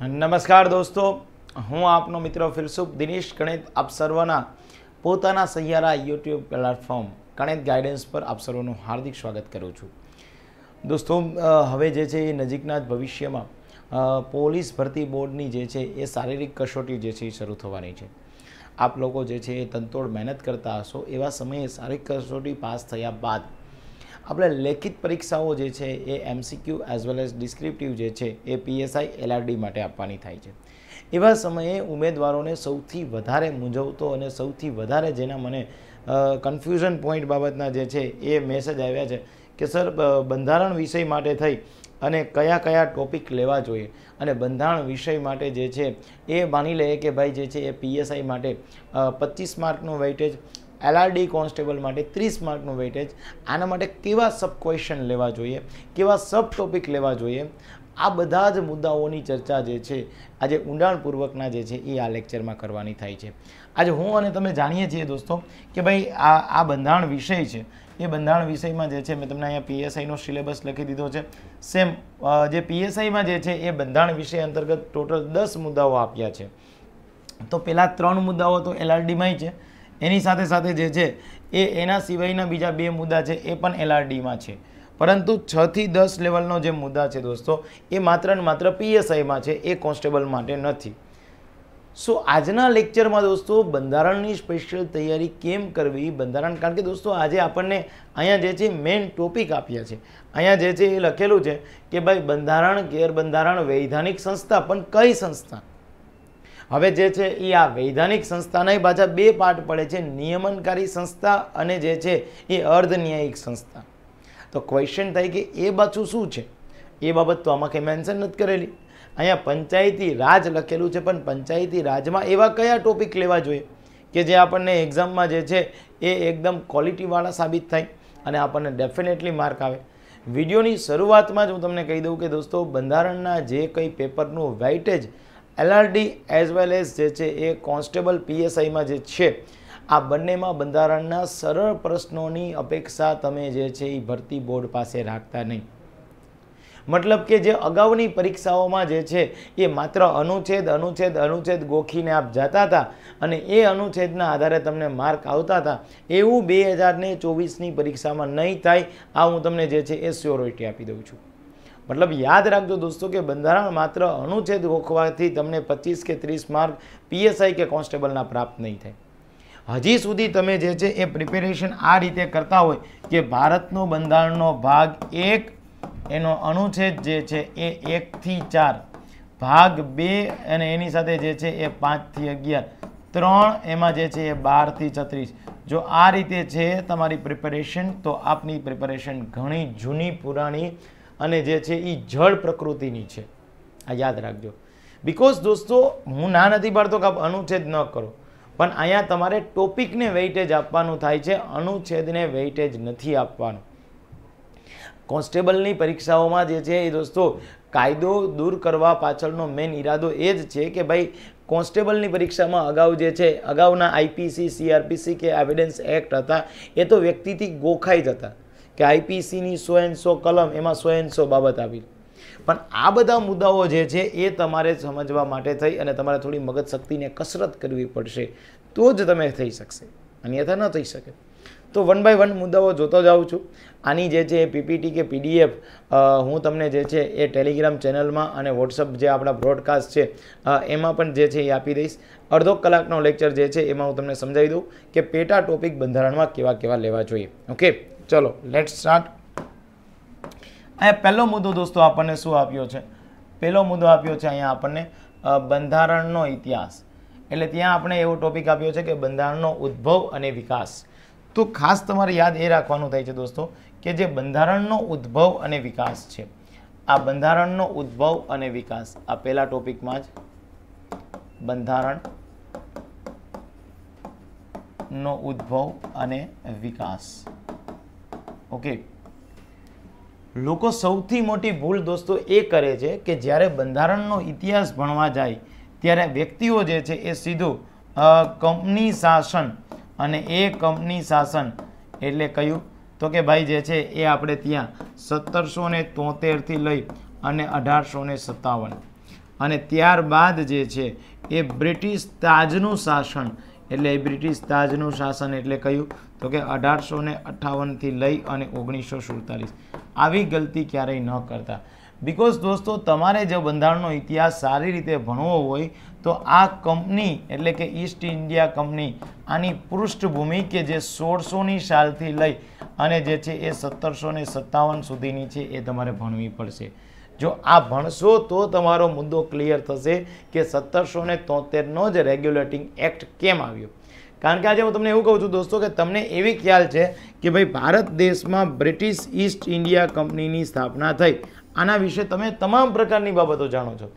નમસ્કાર દોસ્તો. હું આપનો મિત્ર ફિલસુફ દિનેશ ગણિત. આપ સર્વના પોતાના સહિયારા યુટ્યુબ પ્લેટફોર્મ ગણિત ગાઈડન્સ પર આપ સર્વનું હાર્દિક સ્વાગત કરું છું. દોસ્તો હવે જે છે એ નજીકના જ ભવિષ્યમાં પોલીસ ભરતી બોર્ડની જે છે એ શારીરિક કસોટી જે છે એ શરૂ થવાની છે. આપ લોકો જે છે એ તંતોડ મહેનત કરતા હશો, એવા સમયે શારીરિક કસોટી પાસ થયા બાદ આપણે લેખિત પરીક્ષાઓ જે છે એ MCQ as well as descriptive જે છે એ પીએસઆઈ એલઆરડી માટે આપવાની થાય છે. એવા સમયે ઉમેદવારોને સૌથી વધારે મૂંઝવતો અને સૌથી વધારે જેના મને કન્ફ્યુઝન પોઈન્ટ બાબતના જે છે એ મેસેજ આવ્યા છે કે, સર બંધારણ વિષય માટે થઈ અને કયા કયા ટોપિક લેવા જોઈએ? અને બંધારણ વિષય માટે જે છે એ માની લઈએ કે ભાઈ જે છે એ પીએસઆઈ માટે પચીસ માર્કનું વેઇટેજ એલઆરડી કોન્સ્ટેબલ માટે ત્રીસ માર્કનું વેઇટેજ આના માટે કેવા સબ ક્વેશ્ચન લેવા જોઈએ? કેવા સબ ટોપિક લેવા જોઈએ? આ બધા જ મુદ્દાઓની ચર્ચા જે છે, આજે ઊંડાણપૂર્વકના જે છે, એ આ લેક્ચરમાં કરવાની થાય છે. આજે હું અને તમે જાણીએ છીએ દોસ્તો કે ભાઈ આ આ બંધારણ વિષય છે, એ બંધારણ વિષયમાં જે છે, મેં તમને અહીંયા પીએસઆઈનો સિલેબસ લખી દીધો છે. સેમ જે પીએસઆઈમાં જે છે, એ બંધારણ વિષય અંતર્ગત ટોટલ દસ મુદ્દાઓ આપ્યા છે. તો પહેલાં ત્રણ મુદ્દાઓ તો એલઆરડીમાંય છે. એની સાથે સાથે જે છે, એ એના સિવાયના બીજા બે મુદ્દા છે, એ પણ એલઆરડીમાં છે. પરંતુ છથી દસ લેવલનો જે મુદ્દા છે દોસ્તો, એ માત્ર ને માત્ર પીએસઆઈમાં છે, એ કોન્સ્ટેબલ માટે નથી. સો આજના લેક્ચરમાં દોસ્તો, બંધારણની સ્પેશિયલ તૈયારી કેમ કરવી? બંધારણ, કારણ કે દોસ્તો, આજે આપણને અહીંયા જે છે મેઇન ટોપિક આપ્યા છે. અહીંયા જે છે, એ લખેલું છે કે ભાઈ બંધારણ, ગેરબંધારણ, વૈધાનિક સંસ્થા, પણ કઈ સંસ્થા? હવે જે છે એ આ વૈધાનિક સંસ્થાના પાછા બે પાર્ટ પડે છે, નિયમનકારી સંસ્થા અને જે છે એ અર્ધ ન્યાયિક સંસ્થા. તો ક્વેશ્ચન થાય કે એ પાછું શું છે? એ બાબત તો આમાં કંઈ મેન્શન નથી કરેલી. અહીંયા પંચાયતી રાજ લખેલું છે, પણ પંચાયતી રાજમાં એવા કયા ટોપિક લેવા જોઈએ? કે જે આપણને એક્ઝામમાં જે છે એ એકદમ ક્વોલિટીવાળા સાબિત થાય અને આપણને ડેફિનેટલી માર્ક આવે. વિડીયોની શરૂઆતમાં જ હું તમને કહી દઉં કે દોસ્તો, બંધારણના જે કંઈ પેપરનું weightage LRD as well as જે છે એ કોન્સ્ટેબલ પીએસઆઈમાં જે છે, આ બંનેમાં બંધારણના સરળ પ્રશ્નોની અપેક્ષા તમે જે છે એ ભરતી બોર્ડ પાસે રાખતા નહીં. મતલબ કે જે અગાઉની પરીક્ષાઓમાં જે છે એ માત્ર અનુચ્છેદ અનુચ્છેદ અનુચ્છેદ ગોખીને આપ જતા હતા અને એ અનુચ્છેદના આધારે તમને માર્ક આવતા હતા. એવું બે હજારને ચોવીસની પરીક્ષામાં નહીં થાય, આ હું તમને જે છે એ સ્યોરિટી આપી દઉં છું. મતલબ યાદ રાખજો દોસ્તો કે બંધારણ માત્ર અનુચ્છેદ ગોખવાથી તમને પચીસ કે ત્રીસ માર્ક પીએસઆઈ કે કોન્સ્ટેબલના પ્રાપ્ત નહીં થાય. હજી સુધી તમે જે છે એ પ્રિપેરેશન આ રીતે કરતા હોય કે ભારતનો બંધારણનો ભાગ એક, એનો અનુચ્છેદ જે છે એ એકથી ચાર, ભાગ બે અને એની સાથે જે છે એ પાંચથી અગિયાર, ત્રણ એમાં જે છે એ બારથી છત્રીસ. જો આ રીતે છે તમારી પ્રિપેરેશન તો આપની પ્રિપેરેશન ઘણી જૂની પુરાણી અને જે છે એ જળ પ્રકૃતિની છે. આ યાદ રાખજો. બિકોઝ દોસ્તો, હું ના નથી પાડતો કે અનુચ્છેદ ન કરો. પણ અહીંયા તમારે ટોપિકને વેઇટેજ આપવાનું થાય છે, અનુચ્છેદને વેઇટેજ નથી આપવાનું. કોન્સ્ટેબલની પરીક્ષાઓમાં જે છે એ દોસ્તો, કાયદો દૂર કરવા પાછળનો મેઇન ઈરાદો એ જ છે કે ભાઈ, કોન્સ્ટેબલની પરીક્ષામાં અગાઉ જે છે, અગાઉના આઈપીસી સીઆરપીસી કે એવિડન્સ એક્ટ હતા, એ તો વ્યક્તિથી ગોખાઈ જ હતા કે આઈપીસીની સો એન્ડ સો કલમ એમાં સો એન્ડ સો બાબત આવી. પણ આ બધા મુદ્દાઓ જે છે એ તમારે સમજવા માટે થઈ અને તમારે થોડી મગજ શક્તિને કસરત કરવી પડશે. તો જ તમે થઈ શકશે. અન્યથા ન થઈ શકે. તો વન બાય વન મુદ્દાઓ જોતો જાઉં છું. આની જે છે એ પીપીટી કે પીડીએફ હું તમને જે છે એ ટેલિગ્રામ ચેનલમાં અને વોટ્સઅપ જે આપણા બ્રોડકાસ્ટ છે એમાં પણ જે છે એ આપી દઈશ. અડધો કલાકનો લેક્ચર જે છે એમાં હું તમને સમજાવી દઉં કે પેટા ટોપિક બંધારણમાં કેવા કેવા લેવા જોઈએ. ઓકે ચલો લેટ સ્ટાર્ટ અહીંયા પહેલો મુદ્દો દોસ્તો આપણને શું આપ્યો છે? પહેલો મુદ્દો આપ્યો છે અહીંયા આપણને બંધારણનો ઇતિહાસ. એટલે ત્યાં આપણે એવો ટોપિક આપ્યો છે કે બંધારણનો ઉદ્ભવ અને વિકાસ. તો ખાસ તમારે યાદ એ રાખવાનું થાય છે દોસ્તો કે જે બંધારણનો ઉદ્ભવ અને વિકાસ છે, આ બંધારણનો ઉદ્ભવ અને વિકાસ, આ પહેલા ટોપિકમાં જ બંધારણ નો ઉદ્ભવ અને વિકાસ. ઓકે. લોકો સૌથી મોટી ભૂલ દોસ્તો એ કરે છે કે જ્યારે બંધારણનો ઇતિહાસ ભણવા જાય, ત્યારે વ્યક્તિઓ જે છે એ સીધું કંપની શાસન અને એ કંપની શાસન એટલે કહ્યું તો કે ભાઈ જે છે એ આપણે ત્યાં સત્તરસો ને તોતેરથી લઈ અને અઢારસો ને સત્તાવન. અને ત્યારબાદ જે છે એ બ્રિટિશ તાજનું શાસન, એટલે બ્રિટિશ તાજનું શાસન એટલે કયું? તો કે અઢારસો ને અઠ્ઠાવનથી લઈ અને ઓગણીસો સુડતાલીસ. આવી ગલતી ક્યારેય ન કરતા. બિકોઝ દોસ્તો, તમારે જો બંધારણનો ઇતિહાસ સારી રીતે ભણવો હોય, તો આ કંપની, એટલે કે ઈસ્ટ ઇન્ડિયા કંપની, આની પૃષ્ઠભૂમિ કે જે સોળસોની સાલથી લઈ અને જે છે એ સત્તરસો ને સત્તાવન સુધીની છે એ તમારે ભણવી પડશે. જો આ ભણશો તો તમારો મુદ્દો ક્લિયર થશે કે સત્તરસો ને તોતેરનો જ રેગ્યુલેટિંગ એક્ટ કેમ આવ્યો? કારણ કે આજે હું તમને એવું કહું છું દોસ્તો કે તમને એવી ખ્યાલ છે કે ભાઈ ભારત દેશમાં બ્રિટિશ ઈસ્ટ ઇન્ડિયા કંપનીની સ્થાપના થઈ. આના વિશે તમે તમામ પ્રકારની બાબતો જાણો છો.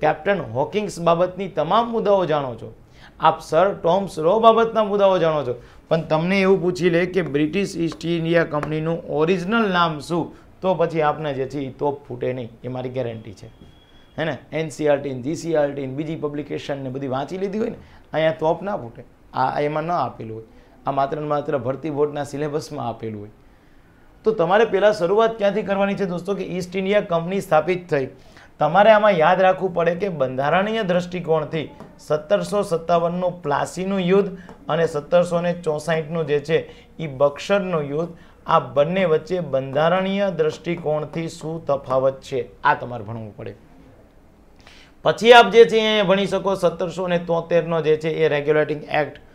કેપ્ટન હોકિંગ્સ બાબતની તમામ મુદ્દાઓ જાણો છો. આપ સર ટોમ્સ રો બાબતના મુદ્દાઓ જાણો છો. પણ તમને એવું પૂછી લે કે બ્રિટિશ ઈસ્ટ ઇન્ડિયા કંપનીનું ઓરિજિનલ નામ શું? તો પછી આપને જે છે એ તોપ ફૂટે નહીં. એ મારી ગેરંટી છે. હે ને? એનસીઆરટીન જીસીઆરટીન બીજી પબ્લિકેશનને બધી વાંચી લીધી હોય ને, અહીંયા તોપ ના ફૂટે. આ એમાં ન આપેલું હોય. આ માત્ર ને માત્ર ભરતી બોર્ડના સિલેબસમાં આપેલું હોય. તો તમારે પહેલાં શરૂઆત ક્યાંથી કરવાની છે દોસ્તો? કે ઈસ્ટ ઇન્ડિયા કંપની સ્થાપિત થઈ. તમારે આમાં યાદ રાખવું પડે કે બંધારણીય દ્રષ્ટિકોણથી સત્તરસો સત્તાવનનું પ્લાસીનું યુદ્ધ અને સત્તરસો ને ચોસાઠનું જે છે એ બક્ષરનું યુદ્ધ, આ બંને વચ્ચે બંધારણીય દ્રષ્ટિકોણથી શું તફાવત છે? આ તમારે ભણવું પડે. પછી આપ જે છે એ ભણી શકો, સત્તરસો ને તોતેરનો જે છે એ રેગ્યુલેટિંગ એક્ટ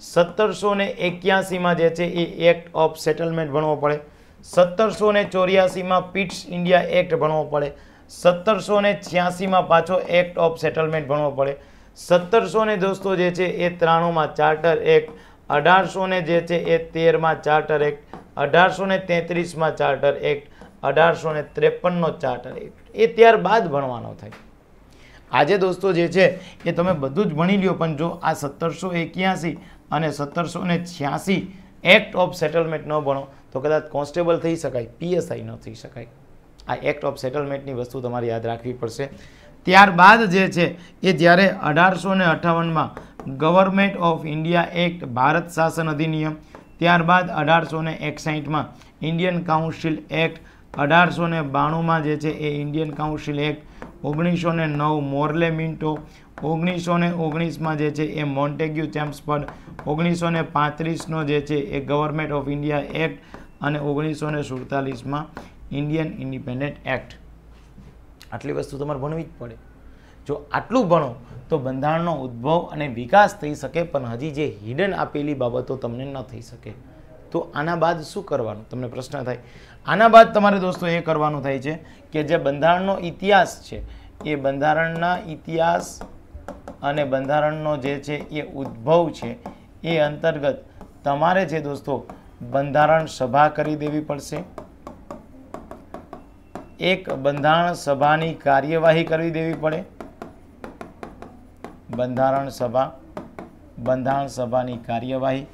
સત્તરસો ને એક્યાસીમાં જે છે એ એક્ટ ઓફ સેટલમેન્ટ ભણવો પડે. સત્તરસો ને ચોર્યાસીમાં પીટ્સ ઇન્ડિયા એક્ટ ભણવો પડે. સત્તરસો ને છ્યાસીમાં પાછો એક્ટ ઓફ સેટલમેન્ટ ભણવો પડે. સત્તરસો ને દોસ્તો જે છે એ ત્રાણુંમાં ચાર્ટર એક્ટ અઢારસો ને જે છે એ તેરમાં ચાર્ટર એક્ટ અઢારસો ને તેત્રીસમાં ચાર્ટર એક્ટ અઢારસો ને ત્રેપનનો ચાર્ટર એક્ટ એ ત્યારબાદ ભણવાનો થાય. આજે દોસ્તો જે છે એ તમે બધું જ ભણી લ્યો, પણ જો આ સત્તરસો એક્યાસી અને સત્તરસો ને છ્યાસી એક્ટ ઓફ સેટલમેન્ટ ન ભણો તો કદાચ કોન્સ્ટેબલ થઈ શકાય પીએસઆઈ ન થઈ શકાય. આ એક્ટ ઓફ સેટલમેન્ટની વસ્તુ તમારે યાદ રાખવી પડશે. ત્યારબાદ જે છે, એ જ્યારે અઢારસો ને અઠ્ઠાવનમાં government of India act Bharat શાસન અધિનિયમ, ત્યારબાદ અઢારસો ને એકસાઠમાં ઇન્ડિયન કાઉન્સિલ એક્ટ અઢારસો ને બાણુંમાં જે છે, એ ઇન્ડિયન કાઉન્સિલ એક્ટ ઓગણીસો ને નવ મોરલે મિન્ટો ઓગણીસો ને ઓગણીસમાં જે છે એ મોન્ટેગ્યુ ચેમ્સફર્ડ ઓગણીસો ને પાંત્રીસનો જે છે એ ગવર્મેન્ટ ઓફ ઇન્ડિયા એક્ટ અને ઓગણીસો ને સુડતાલીસમાં ઇન્ડિયન ઇન્ડિપેન્ડન્ટ એક્ટ. આટલી વસ્તુ તમારે ભણવી જ પડે. જો આટલું ભણો, તો બંધારણનો ઉદ્ભવ અને વિકાસ થઈ શકે, પણ હજી જે હિડન આપેલી બાબતો તમને ન થઈ શકે. તો આના બાદ શું કરવાનું? તમને પ્રશ્ન થાય. આના બાદ તમારે દોસ્તો એ કરવાનું થાય છે કે જે બંધારણનો ઇતિહાસ છે, એ બંધારણના ઇતિહાસ અને બંધારણનો જે છે એ ઉદ્ભવ છે, એ અંતર્ગત તમારે જે દોસ્તો બંધારણ સભા કરી દેવી પડશે. એક બંધારણ સભાની કાર્યવાહી કરવી દેવી પડે. બંધારણ સભા, બંધારણ સભાની કાર્યવાહી.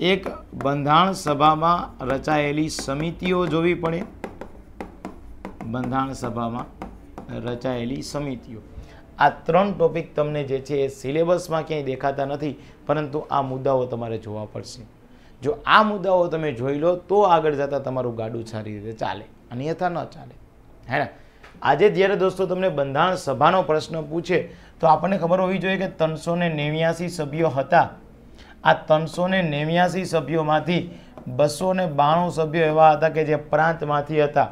એક બંધારણ સભામાં રચાયેલી સમિતિઓ જોવી પડે. બંધારણ સભામાં રચાયેલી સમિતિઓ. આ ત્રણ ટોપિક તમને જે છે એ સિલેબસમાં ક્યાંય દેખાતા નથી, પરંતુ આ મુદ્દાઓ તમારે જોવા પડશે. જો આ મુદ્દાઓ તમે જોઈ લો, તો આગળ જતાં તમારું ગાડું સારી રીતે ચાલે અન્યથા ન ચાલે. હે ને? આજે જ્યારે દોસ્તો તમને બંધારણ સભાનો પ્રશ્ન પૂછે, તો આપણને ખબર હોવી જોઈએ કે ત્રણસો ને નેવ્યાસી સભ્યો હતા. આ ત્રણસો ને નેવ્યાસી સભ્યોમાંથી બસો ને બાણું સભ્યો એવા હતા કે જે પ્રાંતમાંથી હતા.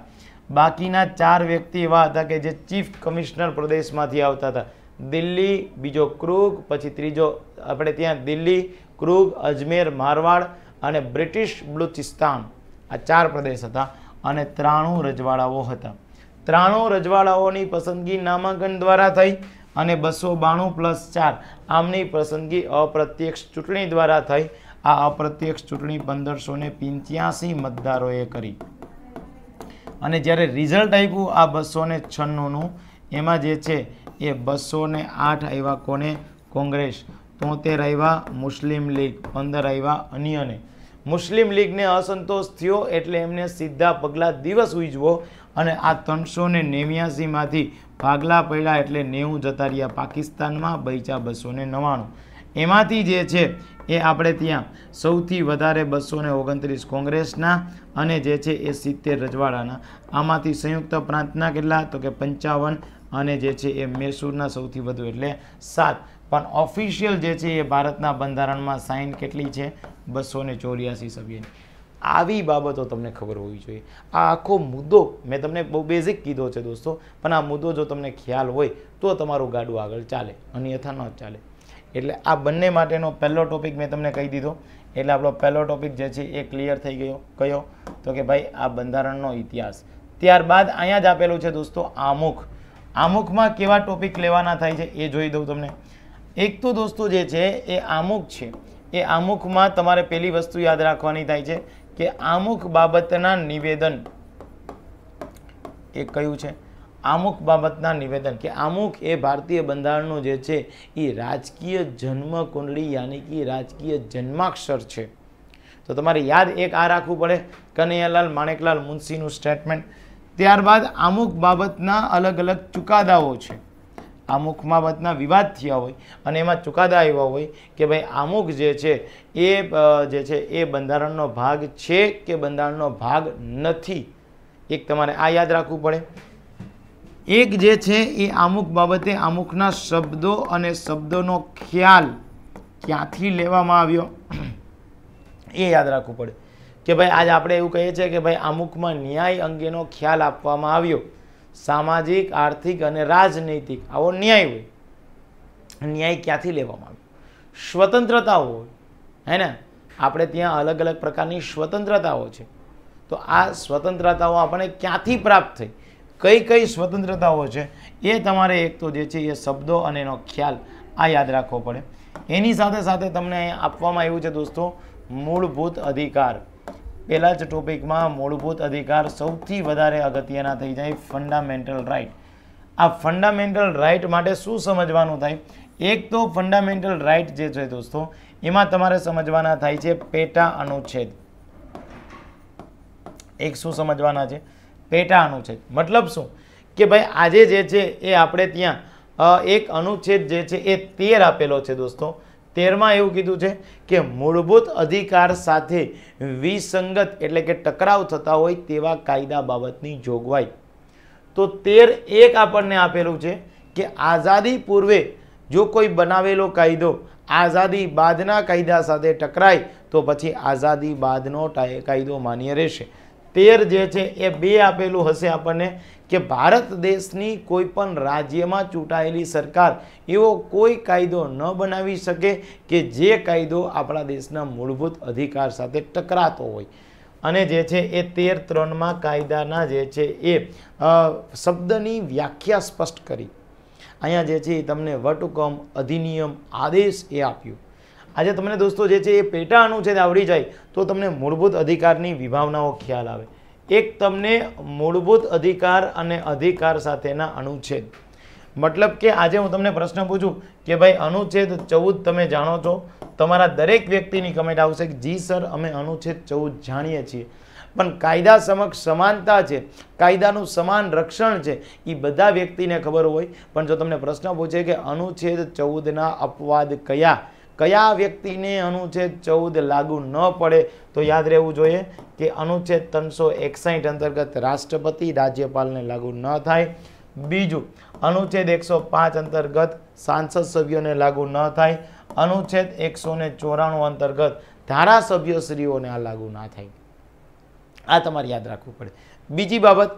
બાકીના ચાર વ્યક્તિ એવા હતા કે જે ચીફ કમિશનર પ્રદેશમાંથી આવતા હતા. દિલ્હી, બીજો ક્રુગ પછી ત્રીજો, આપણે ત્યાં દિલ્હી ક્રુગ અજમેર, મારવાડ અને બ્રિટિશ બલુચિસ્તાન. આ ચાર પ્રદેશ હતા અને ત્રાણું રજવાડાઓ હતા. ત્રાણું રજવાડાઓની પસંદગી નામાંકન દ્વારા થઈ અને બસો બાણું પ્લસ ચાર. આમની પસંદગી અપ્રત્યક્ષ ચૂંટણી દ્વારા થઈ. આ અપ્રત્યક્ષ ચૂંટણી પંદરસો ને મતદારોએ કરી. અને જ્યારે રિઝલ્ટ આવ્યું આ બસો ને છન્નુંનું, એમાં જે છે એ બસો ને આઠ આવ્યા કોને? કોંગ્રેસ. તોતેર આવ્યા મુસ્લિમ લીગ, પંદર આવ્યા અન્યને. મુસ્લિમ લીગને અસંતોષ થયો એટલે એમને સીધા પગલાં દિવસ ઉજવો અને આ ત્રણસો ને નેવ્યાસીમાંથી ભાગલા પડ્યા એટલે નેવું જતા રહ્યા પાકિસ્તાનમાં બૈચા બસો ને નવ્વાણું. એમાંથી જે છે એ આપણે ત્યાં સૌથી વધારે બસો ઓગણત્રીસ કોંગ્રેસના અને જે છે એ સિત્તેર રજવાડાના. આમાંથી સંયુક્ત પ્રાંતના કેટલા? તો કે પંચાવન અને જે છે એ મૈસૂરના સૌથી વધુ, એટલે સાત. પણ ઓફિશિયલ જે છે એ ભારતના બંધારણમાં સાઇન કેટલી છે? બસો ચોર્યાસી સભ્યની. આવી બાબતો તમને ખબર હોવી જોઈએ. આ આખો મુદ્દો મેં તમને બહુ બેઝિક કીધો છે દોસ્તો, પણ આ મુદ્દો જો તમને ખ્યાલ હોય તો તમારું ગાડું આગળ ચાલે, અન્યથા ન ચાલે. એટલે આ બંને માટેનો પહેલો ટોપિક મેં તમને કહી દીધો. એટલે આપણો પહેલો ટોપિક જે છે એ ક્લિયર થઈ ગયો, કયો? તો કે ભાઈ આ બંધારણનો ઇતિહાસ. ત્યારબાદ અહીંયા જ આપેલું છે દોસ્તો, આમુખ. આમુખમાં કેવા ટોપિક લેવાના થાય છે એ જોઈ દઉં તમને. એક તો દોસ્તો જે છે એ આમુખ છે. એ આમુખમાં તમારે પહેલી વસ્તુ યાદ રાખવાની થાય છે કે આમુખ બાબતના નિવેદન એ કયું છે? આમુખ બાબતના નિવેદન કે આમુખ એ ભારતીય બંધારણનું જે છે, એ રાજકીય જન્મ કુંડળી યાની કે રાજકીય જન્માક્ષર છે. તો તમારે યાદ એક આ રાખવું પડે, કનૈયાલાલ માણેકલાલ મુનશીનું સ્ટેટમેન્ટ ત્યારબાદ આમુખ બાબતના અલગ અલગ ચુકાદાઓ છે. આમુખ બાબતના વિવાદ થયા હોય અને એમાં ચુકાદા આવ્યા હોય કે ભાઈ આમુખ જે છે, એ જે છે, એ બંધારણનો ભાગ છે કે બંધારણનો ભાગ નથી. એક તમારે આ યાદ રાખવું પડે. એક જે છે એ અમુક બાબતે અમુકના શબ્દો અને શબ્દોનો ખ્યાલ ક્યાંથી લેવામાં આવ્યો? એ યાદ રાખવું પડે. કે ભાઈ આજ આપણે એવું કહીએ છીએ કે ભાઈ અમુકમાં ન્યાય અંગેનો ખ્યાલ આપવામાં આવ્યો. સામાજિક, આર્થિક અને રાજનૈતિક. આવો ન્યાય હોય. ન્યાય ક્યાંથી લેવામાં આવ્યો? સ્વતંત્રતાઓ હોય. હે ને? આપણે ત્યાં અલગ અલગ પ્રકારની સ્વતંત્રતાઓ છે. તો આ સ્વતંત્રતાઓ આપણને ક્યાંથી પ્રાપ્ત થઈ? કઈ કઈ સ્વતંત્રતાઓ છે એ તમારે એક તો જે છે એ શબ્દો અને એનો ખ્યાલ આ યાદ રાખવો પડે. એની સાથે સાથે તમને આપવામાં આવ્યું છે દોસ્તો, મૂળભૂત અધિકાર. પહેલા જ ટોપિકમાં મૂળભૂત અધિકાર સૌથી વધારે અગત્યના થઈ જાય ફંડામેન્ટલ રાઇટ. આ ફંડામેન્ટલ રાઇટ માટે શું સમજવાનું થાય? એક તો ફંડામેન્ટલ રાઇટ જે છે દોસ્તો, એમાં તમારે સમજવાના થાય છે પેટા અનુચ્છેદ. એક શું સમજવાના છે? પેટા અનુચ્છેદ મતલબ શું? કે ભાઈ આજે જે છે એ આપણે ત્યાં એક અનુચ્છેદ જે છે એ તેર આપેલો છે દોસ્તો. તેરમાં એવું કીધું છે કે મૂળભૂત અધિકાર સાથે વિસંગત એટલે કે ટકરાવ થતા હોય તેવા કાયદા બાબતની જોગવાઈ. તો તેર એક આપણને આપેલું છે કે આઝાદી પૂર્વે જો કોઈ બનાવેલો કાયદો આઝાદી બાદના કાયદા સાથે ટકરાય, તો પછી આઝાદી બાદનો કાયદો માન્ય રહેશે. તેર જે છે એ બે આપેલું હશે આપણને કે ભારત દેશની કોઈ પણ રાજ્યમાં ચૂંટાયેલી સરકાર એવો કોઈ કાયદો ન બનાવી શકે કે જે કાયદો આપણા દેશના મૂળભૂત અધિકાર સાથે ટકરાતો હોય. અને જે છે એ તેર ત્રણમાં કાયદાના જે છે એ શબ્દની વ્યાખ્યા સ્પષ્ટ કરી. અહીંયા જે છે એ તમને વટહુકમ અધિનિયમ આદેશ એ આપ્યું. આજે તમને દોસ્તો જે છે એ પેટા અનુચ્છેદ આવડી જાય તો તમને મૂળભૂત અધિકારની વિભાવનાઓ ખ્યાલ આવે. એક તમને મૂળભૂત અધિકાર અને અધિકાર સાથેના અનુચ્છેદ મતલબ કે આજે હું તમને પ્રશ્ન પૂછું કે ભાઈ અનુચ્છેદ ચૌદ તમે જાણો છો? તમારા દરેક વ્યક્તિની કમેન્ટ આવશે કે જી સર, અમે અનુચ્છેદ ચૌદ જાણીએ છીએ. પણ કાયદા સમક્ષ સમાનતા છે, કાયદાનું સમાન રક્ષણ છે એ બધા વ્યક્તિને ખબર હોય. પણ જો તમને પ્રશ્ન પૂછે કે અનુચ્છેદ ચૌદના અપવાદ કયા? કયા વ્યક્તિને અનુચ્છેદ ચૌદ લાગુ ન પડે તો યાદ રહેવું જોઈએ કે અનુચ્છેદ ત્રણસો એકસાઠ અંતર્ગત રાષ્ટ્રપતિ રાજ્યપાલને લાગુ ન થાય. બીજું, અનુચ્છેદ એકસો પાંચ અંતર્ગત સાંસદ સભ્યોને લાગુ ન થાય. અનુચ્છેદ એકસો ને ચોરાણું અંતર્ગત ધારાસભ્યશ્રીઓને આ લાગુ ના થાય. આ તમારે યાદ રાખવું પડે. બીજી બાબત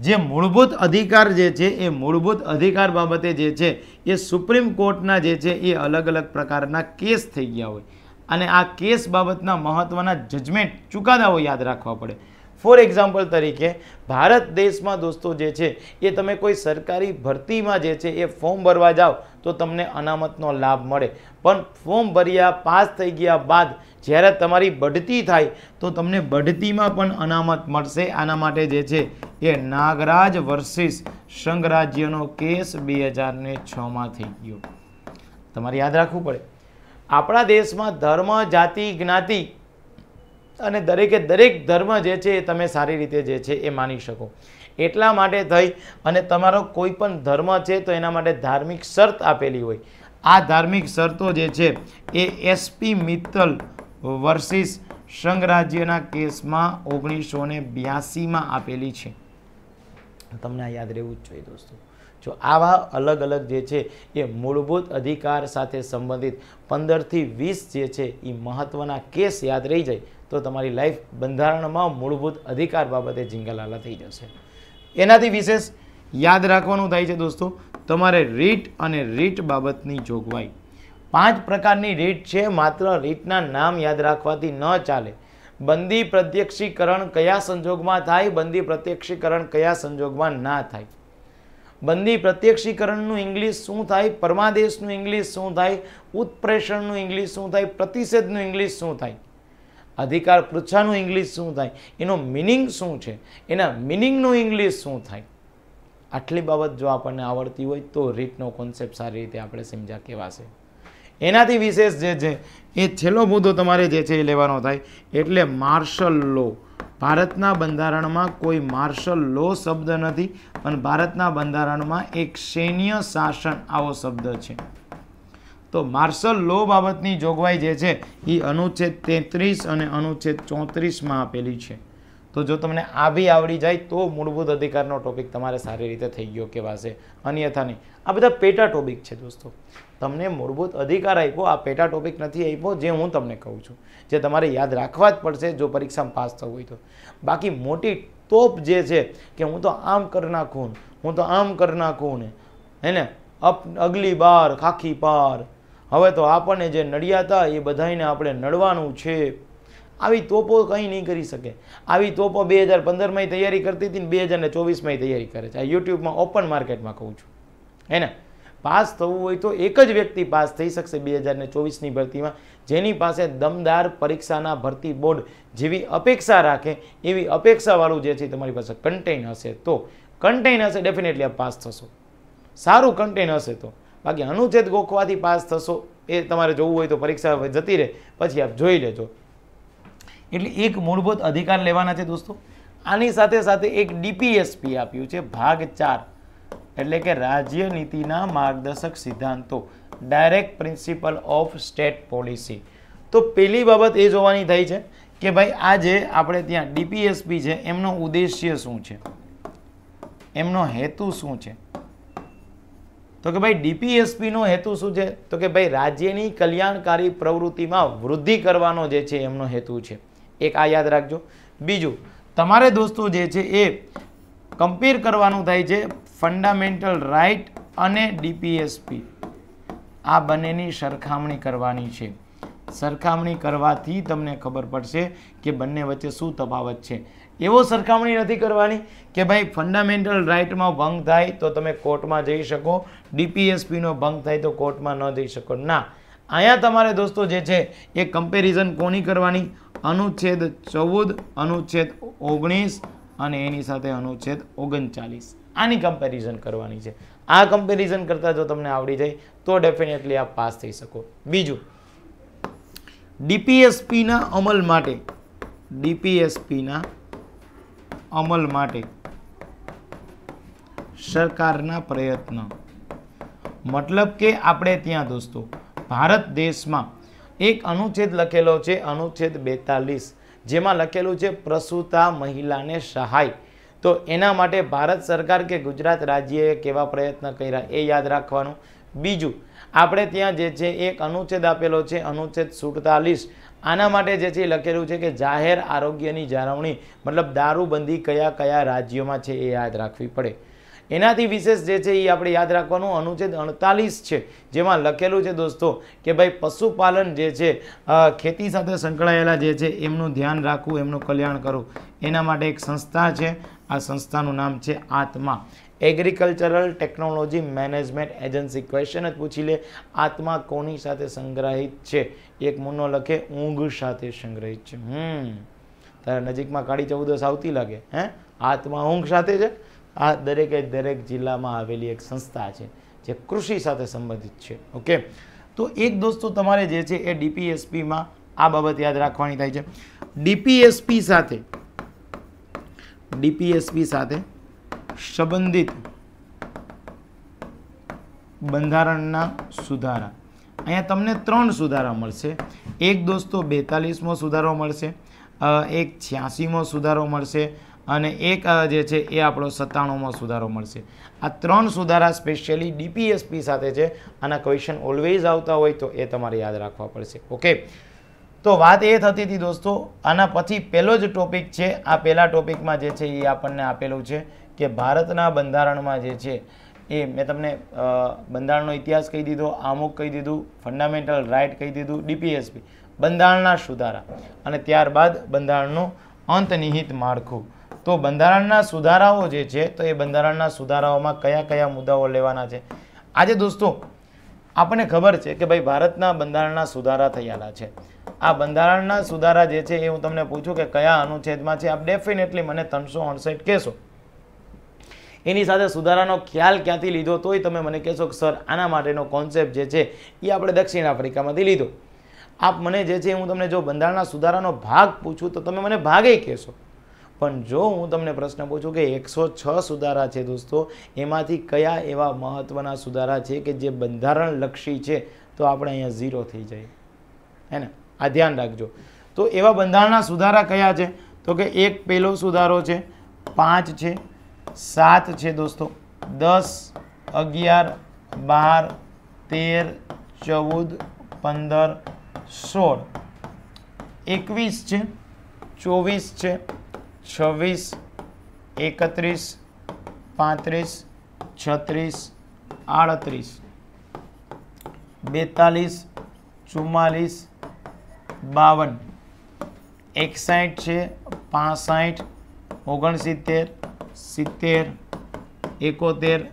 જે મૂળભૂત અધિકાર જે છે, એ મૂળભૂત અધિકાર બાબતે જે છે, એ સુપ્રીમ કોર્ટના જે છે, એ અલગ અલગ પ્રકારના કેસ થઈ ગયા હોય. અને આ કેસ બાબતના મહત્ત્વના જજમેન્ટ ચુકાદાઓ યાદ રાખવા પડે. ફોર એક્ઝામ્પલ તરીકે, ભારત દેશમાં દોસ્તો જે છે, એ તમે કોઈ સરકારી ભરતીમાં જે છે, એ ફોર્મ ભરવા જાઓ તો તમને અનામતનો લાભ મળે. પણ ફોર્મ ભર્યા, પાસ થઈ ગયા બાદ જ્યારે તમારી બઢતી થાય, તો તમને બઢતીમાં પણ અનામત મળશે. આના માટે જે છે એ નાગરાજ વર્સિસ સંઘરાજ્યનો કેસ બે હજારને છમાં થઈ ગયો. તમારે યાદ રાખવું પડે. આપણા દેશમાં ધર્મ, જાતિ, જ્ઞાતિ અને દરેકે દરેક ધર્મ જે છે એ તમે સારી રીતે જે છે એ માની શકો. એટલા માટે થઈ અને તમારો કોઈ પણ ધર્મ છે તો એના માટે ધાર્મિક શરત આપેલી હોય. આ ધાર્મિક શરતો જે છે એ એસપી મિત્તલ વર્સિસ સંઘરાજ્યના કેસમાં ઓગણીસો ને બ્યાસીમાં આપેલી છે. તમને યાદ રહેવું જ જોઈએ દોસ્તો. જો આવા અલગ અલગ જે છે એ મૂળભૂત અધિકાર સાથે સંબંધિત પંદરથી વીસ જે છે એ મહત્ત્વના કેસ યાદ રહી જાય તો તમારી લાઈફ બંધારણમાં મૂળભૂત અધિકાર બાબતે જિંગલાલા થઈ જશે. એનાથી વિશેષ યાદ રાખવાનું થાય છે દોસ્તો, તમારે રીટ અને રીટ બાબતની જોગવાઈ. પાંચ પ્રકારની રીટ છે, માત્ર રીટના નામ યાદ રાખવાથી ન ચાલે. બંદી પ્રત્યક્ષીકરણ કયા સંજોગમાં થાય, બંદી પ્રત્યક્ષીકરણ કયા સંજોગમાં ના થાય. બંદી પ્રત્યક્ષીકરણનું ઇંગ્લિશ શું થાય, પરમાદેશનું ઇંગ્લિશ શું થાય, ઉત્પ્રેષણનું ઇંગ્લિશ શું થાય, પ્રતિષેધનું ઇંગ્લિશ શું થાય. અધિકાર પૃચ્છાનું ઇંગ્લિશ શું થાય? એનો મિનિંગ શું છે? એના મિનિંગનું ઇંગ્લિશ શું થાય? આટલી બાબત જો આપણને આવડતી હોય તો રીતનો કોન્સેપ્ટ સારી રીતે આપણે સમજ્યા કહેવાશે. એનાથી વિશેષ જે છે, એ છેલ્લો મુદ્દો તમારે જે છે એ લેવાનો થાય, એટલે માર્શલ લો ભારતના બંધારણમાં કોઈ માર્શલ લો શબ્દ નથી, પણ ભારતના બંધારણમાં એક સૈન્ય શાસન આવો શબ્દ છે. તો માર્શલ લો બાબતની જોગવાઈ જે છે એ અનુચ્છેદ તેત્રીસ અને અનુચ્છેદ ચોત્રીસમાં આપેલી છે. તો જો તમને આ બી આવડી જાય તો મૂળભૂત અધિકારનો ટોપિક તમારે સારી રીતે થઈ ગયો કહેવાશે અન્યથા નહીં. આ બધા પેટા ટોપિક છે દોસ્તો. તમને મૂળભૂત અધિકાર આપ્યો, આ પેટા ટોપિક નથી આપ્યો, જે હું તમને કહું છું. જે તમારે યાદ રાખવા જ પડશે જો પરીક્ષામાં પાસ થવું હોય તો. બાકી મોટી ટોપ જે છે કે હું તો આમ કરી નાખું હું તો આમ કરી નાખું ને, હે અપ, અગલી બાર, ખાખી પાર હવે તો આપણને જે નડ્યા હતા, એ બધાને આપણે નડવાનું છે. આવી તોપો કંઈ નહીં કરી શકે. આવી તોપો બે હજાર પંદરમાંય તૈયારી કરતી હતી ને બે હજાર ને ચોવીસમાં તૈયારી કરે છે. આ યુટ્યુબમાં ઓપન માર્કેટમાં કહું છું. હે ને? પાસ થવું હોય તો એક જ વ્યક્તિ પાસ થઈ શકશે બે હજાર ને ચોવીસની ભરતીમાં. જેની પાસે દમદાર પરીક્ષાના ભરતી બોર્ડ જેવી અપેક્ષા રાખે, એવી અપેક્ષાવાળું જે છે તમારી પાસે કન્ટેન હશે તો. કન્ટેન હશે ડેફિનેટલી આપ પાસ થશો. સારું કન્ટેન હશે તો. બાકી અનુચ્છેદ ગોખવાથી પાસ થશો, એ તમારે જોવું હોય તો પરીક્ષા જતી રહે, પછી આપ જોઈ લેજો. એટલે એક મૂળભૂત અધિકાર લેવાના છે દોસ્તો. આની સાથે સાથે એક ડીપીએસપી આપ્યું છે, ભાગ ચાર. એટલે કે રાજ્ય નીતિના માર્ગદર્શક સિદ્ધાંતો direct principle of state policy તો પહેલી બાબત એ જોવાની થઈ છે કે ભાઈ આજે આપણે ત્યાં ડીપીએસપી છે, એમનો ઉદ્દેશ્ય શું છે? એમનો હેતુ શું છે? તો કે ભાઈ ડીપીએસપીનો હેતુ શું છે? તો કે ભાઈ રાજ્યની કલ્યાણકારી પ્રવૃત્તિમાં વૃદ્ધિ કરવાનો જે છે એમનો હેતુ છે. એક આ યાદ રાખજો. બીજું, તમારે દોસ્તો જે છે એ કમ્પેર કરવાનું થાય છે ફંડામેન્ટલ રાઇટ અને ડીપીએસપી. આ બંનેની સરખામણી કરવાની છે. સરખામણી કરવાથી તમને ખબર પડશે કે બંને વચ્ચે શું તફાવત છે. એવો સરખામણી નથી કરવાની કે ભાઈ ફંડામેન્ટલ રાઇટમાં ભંગ થાય તો તમે કોર્ટમાં જઈ શકો ડીપીએસપીનો ભંગ થાય તો કોર્ટમાં ન જઈ શકો. ના, અહીંયા તમારે દોસ્તો જે છે એ કમ્પેરિઝન કોની કરવાની? અનુચ્છેદ ચૌદ, અનુચ્છેદ ઓગણીસ અને એની સાથે અનુચ્છેદ ઓગણચાલીસ. આની કમ્પેરિઝન કરવાની છે. આ કમ્પેરિઝન કરતાં જો તમને આવડી જાય તો ડેફિનેટલી આપ પાસ થઈ શકો. બીજું ડીપીએસપીના અમલ માટે ડીપીએસપીના અમલ માટે સરકારના પ્રયત્ન. મતલબ કે આપણે ત્યાં દોસ્તો, ભારત દેશમાં એક અનુચ્છેદ લખેલો છે, અનુચ્છેદ બેતાલીસ, જેમાં લખેલું છે, પ્રસૂતા મહિલાને સહાય. તો એના માટે ભારત સરકાર કે ગુજરાત રાજ્યએ કેવા પ્રયત્ન કર્યા એ યાદ રાખવાનું. બીજું, આપણે ત્યાં જે છે, એક અનુચ્છેદ આપેલો છે, અનુચ્છેદ સુડતાલીસ આના માટે જે છે લખેલું છે કે જાહેર આરોગ્યની જાળવણી, મતલબ દારૂબંધી કયા કયા રાજ્યોમાં છે એ યાદ રાખવી પડે. એનાથી વિશેષ જે છે એ આપણે યાદ રાખવાનું, અનુચ્છેદ અડતાલીસ છે, જેમાં લખેલું છે દોસ્તો કે ભાઈ પશુપાલન જે છે ખેતી સાથે સંકળાયેલા જે છે એમનું ધ્યાન રાખવું, એમનું કલ્યાણ કરવું. એના માટે એક સંસ્થા છે, આ સંસ્થાનું નામ છે ATMA. Agricultural technology management agency question જ પૂછી લે, આત્મા કોની સાથે સંગ્રહિત છે? એક મુન્નો લખે, ઊંઘ સાથે સંગ્રહિત છે. હમ. તારા નજીકમાં કાળી ચૌદસ આવતી લાગે, હે? આત્મા ઊંઘ સાથે છે? આ દરેકે દરેક જિલ્લામાં આવેલી એક સંસ્થા છે, જે કૃષિ સાથે સંબંધિત છે, ઓકે? તો એક દોસ્તો તમારે જે છે એ ડીપીએસપીમાં આ બાબત યાદ રાખવાની થાય છે. ડીપીએસપી સાથે ડીપીએસપી સાથે સંબંધિત બંધારણના સુધારા. અહીંયા તમને ત્રણ સુધારા મળશે. એક દોસ્તો બેતાલીસમો સુધારો મળશે એક છ્યાસીમો સુધારો મળશે અને એક જે છે એ આપણો સત્તાણુંમાં સુધારો મળશે. આ ત્રણ સુધારા સ્પેશિયલી ડીપીએસપી સાથે છે આના ક્વેશ્ચન ઓલવેઝ આવતા હોય તો એ તમારે યાદ રાખવા પડશે. ઓકે તો વાત એ થતી હતી દોસ્તો, આના પછી પહેલો જ ટોપિક છે, આ પહેલા ટોપિકમાં જે છે એ આપણને આપેલું છે કે ભારતના બંધારણમાં જે છે એ મેં તમને બંધારણનો ઇતિહાસ કહી દીધો આમુખ કહી દીધું ફંડામેન્ટલ રાઇટ કહી દીધું ડીપીએસપી બંધારણના સુધારા. અને ત્યારબાદ બંધારણનું અંતનિહિત માળખું. તો બંધારણના સુધારાઓ જે છે, તો એ બંધારણના સુધારાઓમાં કયા કયા મુદ્દાઓ લેવાના છે? આજે દોસ્તો, આપણને ખબર છે કે ભાઈ ભારતના બંધારણના સુધારા થયેલા છે. આ બંધારણના સુધારા જે છે, એ હું તમને પૂછું કે કયા અનુચ્છેદમાં છે? આપ ડેફિનેટલી મને ત્રણસો અડસઠ કહેશો. એની સાથે સુધારાનો ખ્યાલ ક્યાંથી લીધો તોય તમે મને કહેશો કે સર, આના માટેનો કોન્સેપ્ટ જે છે એ આપણે દક્ષિણ આફ્રિકામાંથી લીધો. આપ મને જે છે હું તમને જો બંધારણના સુધારાનો ભાગ પૂછું તો તમે મને ભાગે કહેશો. પણ જો હું તમને પ્રશ્ન પૂછું કે એકસો છ સુધારા છે દોસ્તો, એમાંથી કયા એવા મહત્ત્વના સુધારા છે કે જે બંધારણ લક્ષી છે, તો આપણે અહીંયા ઝીરો થઈ જાય. હે ને? આ ધ્યાન રાખજો. તો એવા બંધારણના સુધારા કયા છે? તો કે એક પહેલો સુધારો છે, પાંચ છે સાત છે દોસ્તો. દસ, અગિયાર, બાર, તેર, ચૌદ, પંદર, સોળ. એકવીસ છે, ચોવીસ છે, છવ્વીસ, એકત્રીસ, પાંત્રીસ, છત્રીસ, આડત્રીસ. બેતાલીસ, ચુમ્માલીસ, બાવન. એકસાઠ છે, પાસઠ, ઓગણસિત્તેર સિત્તેર, એકોતેર,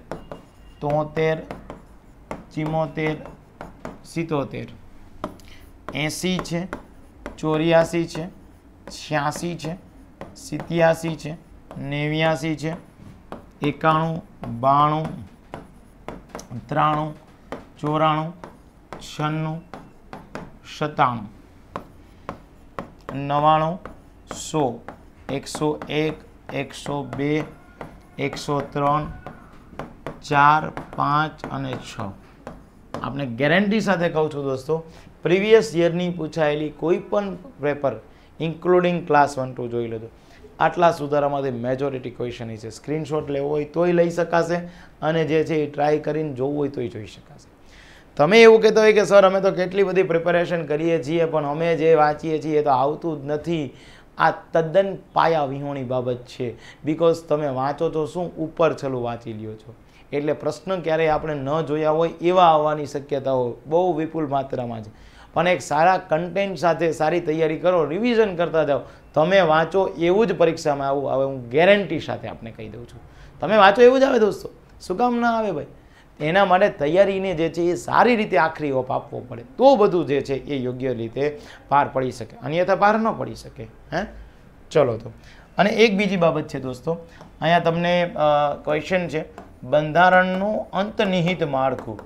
તોતેર, ચિમોતેર, સિત્તોતેર. એંસી છે, ચોર્યાસી છે, છ્યાસી છે, સિત્યાસી છે, નેવ્યાસી છે, એકાણું, બાણું, ત્રાણું, ચોરાણું, છન્નું, સત્તાણું. નવ્વાણું, સો, એકસો એક એકસો બે, એકસો ત્રણ, ચાર, પાંચ અને છ. આપણે ગેરંટી સાથે કહું છું દોસ્તો, પ્રીવિયસ યરની પૂછાયેલી કોઈ પણ paper including class one two જોઈ લેજો. આટલા સુધારામાંથી મેજોરિટી ક્વેશ્ચન છે. સ્ક્રીનશોટ લેવો હોય તોય લઈ શકાશે અને જે છે એ ટ્રાય કરીને જોવું હોય તોય જોઈ શકાશે. તમે એવું કહેતો હોય કે, સર, અમે તો કેટલી બધી પ્રિપેરેશન કરીએ છીએ, પણ અમે જે વાંચીએ છીએ તો આવતું જ નથી. આ તદ્દન પાયા વિહોણી બાબત છે. બિકોઝ તમે વાંચો તો શું? ઉપર છલું વાંચી લ્યો છો. એટલે પ્રશ્ન ક્યારેય આપણે ન જોયા હોય એવા આવવાની શક્યતાઓ બહુ વિપુલ માત્રામાં છે. પણ એક સારા કન્ટેન્ટ સાથે સારી તૈયારી કરો રિવિઝન કરતા જાઓ. તમે વાંચો એવું જ પરીક્ષામાં આવું આવે, હું ગેરંટી સાથે આપને કહી દઉં છું. તમે વાંચો એવું જ આવે દોસ્તો. શું કામ ના આવે ભાઈ? એના માટે તૈયારીને જે છે એ સારી રીતે આખરી ઓપ આપવો પડે. તો બધું જે છે એ યોગ્ય રીતે પાર પડી શકે. અન્યથા પાર ન પડી શકે, હે? ચલો તો. અને એક બીજી બાબત છે દોસ્તો, અહીંયા તમને ક્વેશ્ચન છે, બંધારણનું અંતનિહિત માળખું.